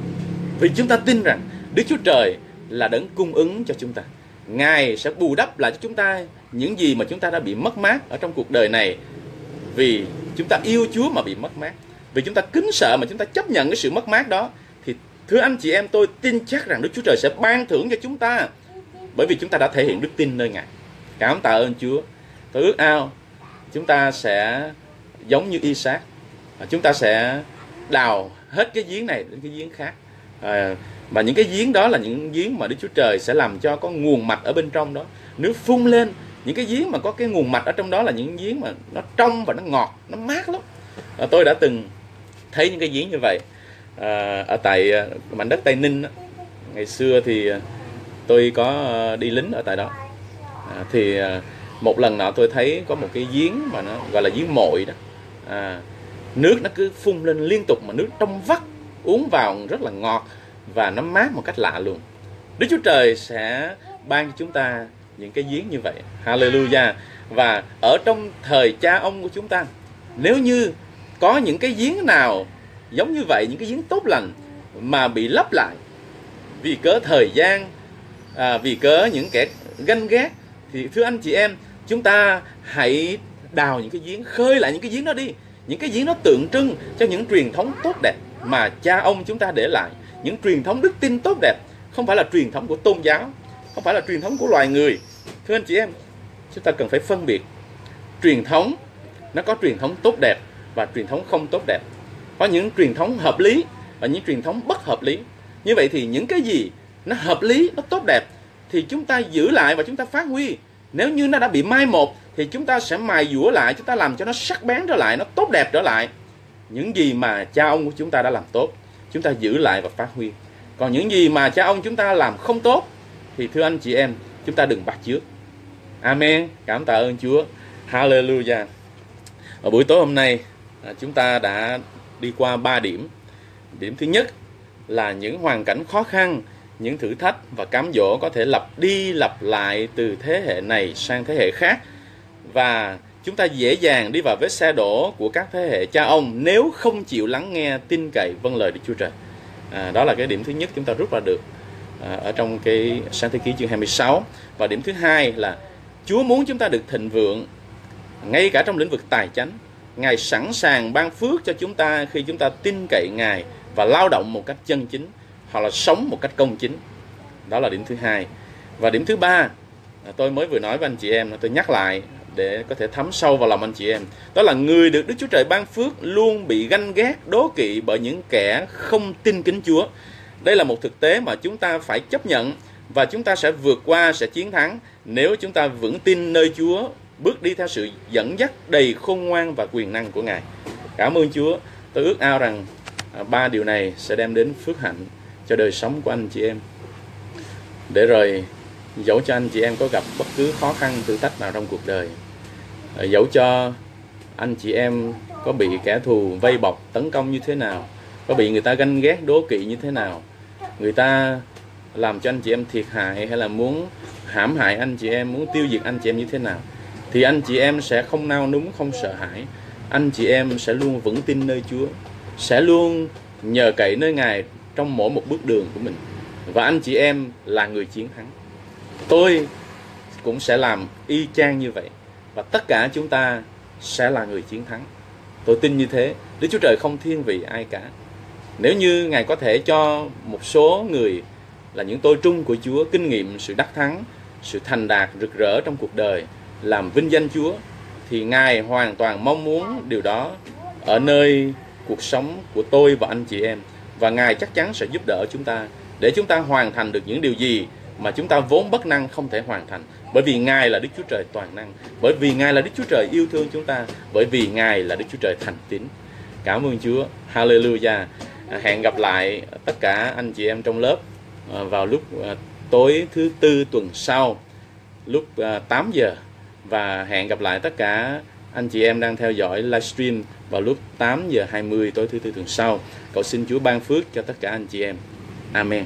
Vì chúng ta tin rằng Đức Chúa Trời là đấng cung ứng cho chúng ta. Ngài sẽ bù đắp lại cho chúng ta những gì mà chúng ta đã bị mất mát ở trong cuộc đời này. Vì chúng ta yêu Chúa mà bị mất mát. Vì chúng ta kính sợ mà chúng ta chấp nhận cái sự mất mát đó. Thưa anh chị em tôi tin chắc rằng Đức Chúa Trời sẽ ban thưởng cho chúng ta. Bởi vì chúng ta đã thể hiện đức tin nơi Ngài. Cảm tạ ơn Chúa. Tôi ước ao chúng ta sẽ giống như Isaac. Chúng ta sẽ đào hết cái giếng này đến cái giếng khác. À, Và những cái giếng đó là những giếng mà Đức Chúa Trời sẽ làm cho có nguồn mạch ở bên trong đó. Nước phun lên những cái giếng mà có cái nguồn mạch ở trong đó là những giếng mà nó trong và nó ngọt nó mát lắm. À, tôi đã từng thấy những cái giếng như vậy à, ở tại à, mảnh đất tây ninh đó. ngày xưa thì à, tôi có đi lính ở tại đó. À, thì một lần nọ tôi thấy có một cái giếng mà nó gọi là giếng mội đó. À, nước nó cứ phun lên liên tục mà nước trong vắt uống vào rất là ngọt và nó mát một cách lạ luôn Đức Chúa Trời sẽ ban cho chúng ta những cái giếng như vậy. Hallelujah. Và ở trong thời cha ông của chúng ta nếu như có những cái giếng nào giống như vậy những cái giếng tốt lành mà bị lấp lại. Vì cớ thời gian à, vì cớ những kẻ ganh ghét. Thì thưa anh chị em chúng ta hãy đào những cái giếng khơi lại những cái giếng đó đi. Những cái giếng nó tượng trưng cho những truyền thống tốt đẹp mà cha ông chúng ta để lại. Những truyền thống đức tin tốt đẹp không phải là truyền thống của tôn giáo không phải là truyền thống của loài người. Thưa anh chị em chúng ta cần phải phân biệt. Truyền thống nó có truyền thống tốt đẹp và truyền thống không tốt đẹp có những truyền thống hợp lý và những truyền thống bất hợp lý. Như vậy thì những cái gì nó hợp lý, nó tốt đẹp thì chúng ta giữ lại và chúng ta phát huy. Nếu như nó đã bị mai một thì chúng ta sẽ mài dũa lại, chúng ta làm cho nó sắc bén trở lại, nó tốt đẹp trở lại. Những gì mà cha ông của chúng ta đã làm tốt, chúng ta giữ lại và phát huy. Còn những gì mà cha ông chúng ta làm không tốt thì thưa anh chị em, chúng ta đừng bắt chước. Amen. Cảm tạ ơn chúa. Hallelujah. Ở buổi tối hôm nay à, chúng ta đã đi qua 3 điểm. Điểm thứ nhất là những hoàn cảnh khó khăn, những thử thách và cám dỗ có thể lặp đi lặp lại từ thế hệ này sang thế hệ khác và chúng ta dễ dàng đi vào vết xe đổ của các thế hệ cha ông nếu không chịu lắng nghe tin cậy vâng lời Đức Chúa Trời. À, đó là cái điểm thứ nhất chúng ta rút ra được à, ở trong cái sáng thế ký chương 26 và điểm thứ hai là Chúa muốn chúng ta được thịnh vượng ngay cả trong lĩnh vực tài chánh Ngài sẵn sàng ban phước cho chúng ta khi chúng ta tin cậy Ngài và lao động một cách chân chính hoặc là sống một cách công chính. Đó là điểm thứ hai. Và điểm thứ ba, à, tôi mới vừa nói với anh chị em, tôi nhắc lại để có thể thấm sâu vào lòng anh chị em. Đó là người được Đức Chúa Trời ban phước luôn bị ganh ghét, đố kỵ bởi những kẻ không tin kính Chúa. Đây là một thực tế mà chúng ta phải chấp nhận và chúng ta sẽ vượt qua, sẽ chiến thắng nếu chúng ta vững tin nơi Chúa, bước đi theo sự dẫn dắt đầy khôn ngoan và quyền năng của Ngài. Cảm ơn Chúa. Tôi ước ao rằng à, ba điều này sẽ đem đến phước hạnh cho đời sống của anh chị em. Để rồi dẫu cho anh chị em có gặp bất cứ khó khăn thử thách nào trong cuộc đời, à, dẫu cho anh chị em có bị kẻ thù vây bọc tấn công như thế nào, có bị người ta ganh ghét đố kỵ như thế nào, người ta làm cho anh chị em thiệt hại hay là muốn hãm hại anh chị em, muốn tiêu diệt anh chị em như thế nào, thì anh chị em sẽ không nao núng, không sợ hãi. Anh chị em sẽ luôn vững tin nơi Chúa, sẽ luôn nhờ cậy nơi Ngài trong mỗi một bước đường của mình. Và anh chị em là người chiến thắng. Tôi cũng sẽ làm y chang như vậy. Và tất cả chúng ta sẽ là người chiến thắng. Tôi tin như thế. Đức Chúa Trời không thiên vị ai cả. Nếu như Ngài có thể cho một số người là những tôi trung của Chúa kinh nghiệm sự đắc thắng, sự thành đạt rực rỡ trong cuộc đời, làm vinh danh Chúa, thì Ngài hoàn toàn mong muốn điều đó ở nơi cuộc sống của tôi và anh chị em. Và Ngài chắc chắn sẽ giúp đỡ chúng ta để chúng ta hoàn thành được những điều gì mà chúng ta vốn bất năng không thể hoàn thành. Bởi vì Ngài là Đức Chúa Trời toàn năng, bởi vì Ngài là Đức Chúa Trời yêu thương chúng ta, bởi vì Ngài là Đức Chúa Trời thành tín. Cảm ơn Chúa. Hallelujah. À, hẹn gặp lại tất cả anh chị em trong lớp à, vào lúc à, tối thứ tư tuần sau, lúc 8 giờ và hẹn gặp lại tất cả anh chị em đang theo dõi livestream vào lúc 8 giờ 20 tối thứ tư tuần sau. Cậu xin Chúa ban phước cho tất cả anh chị em. Amen.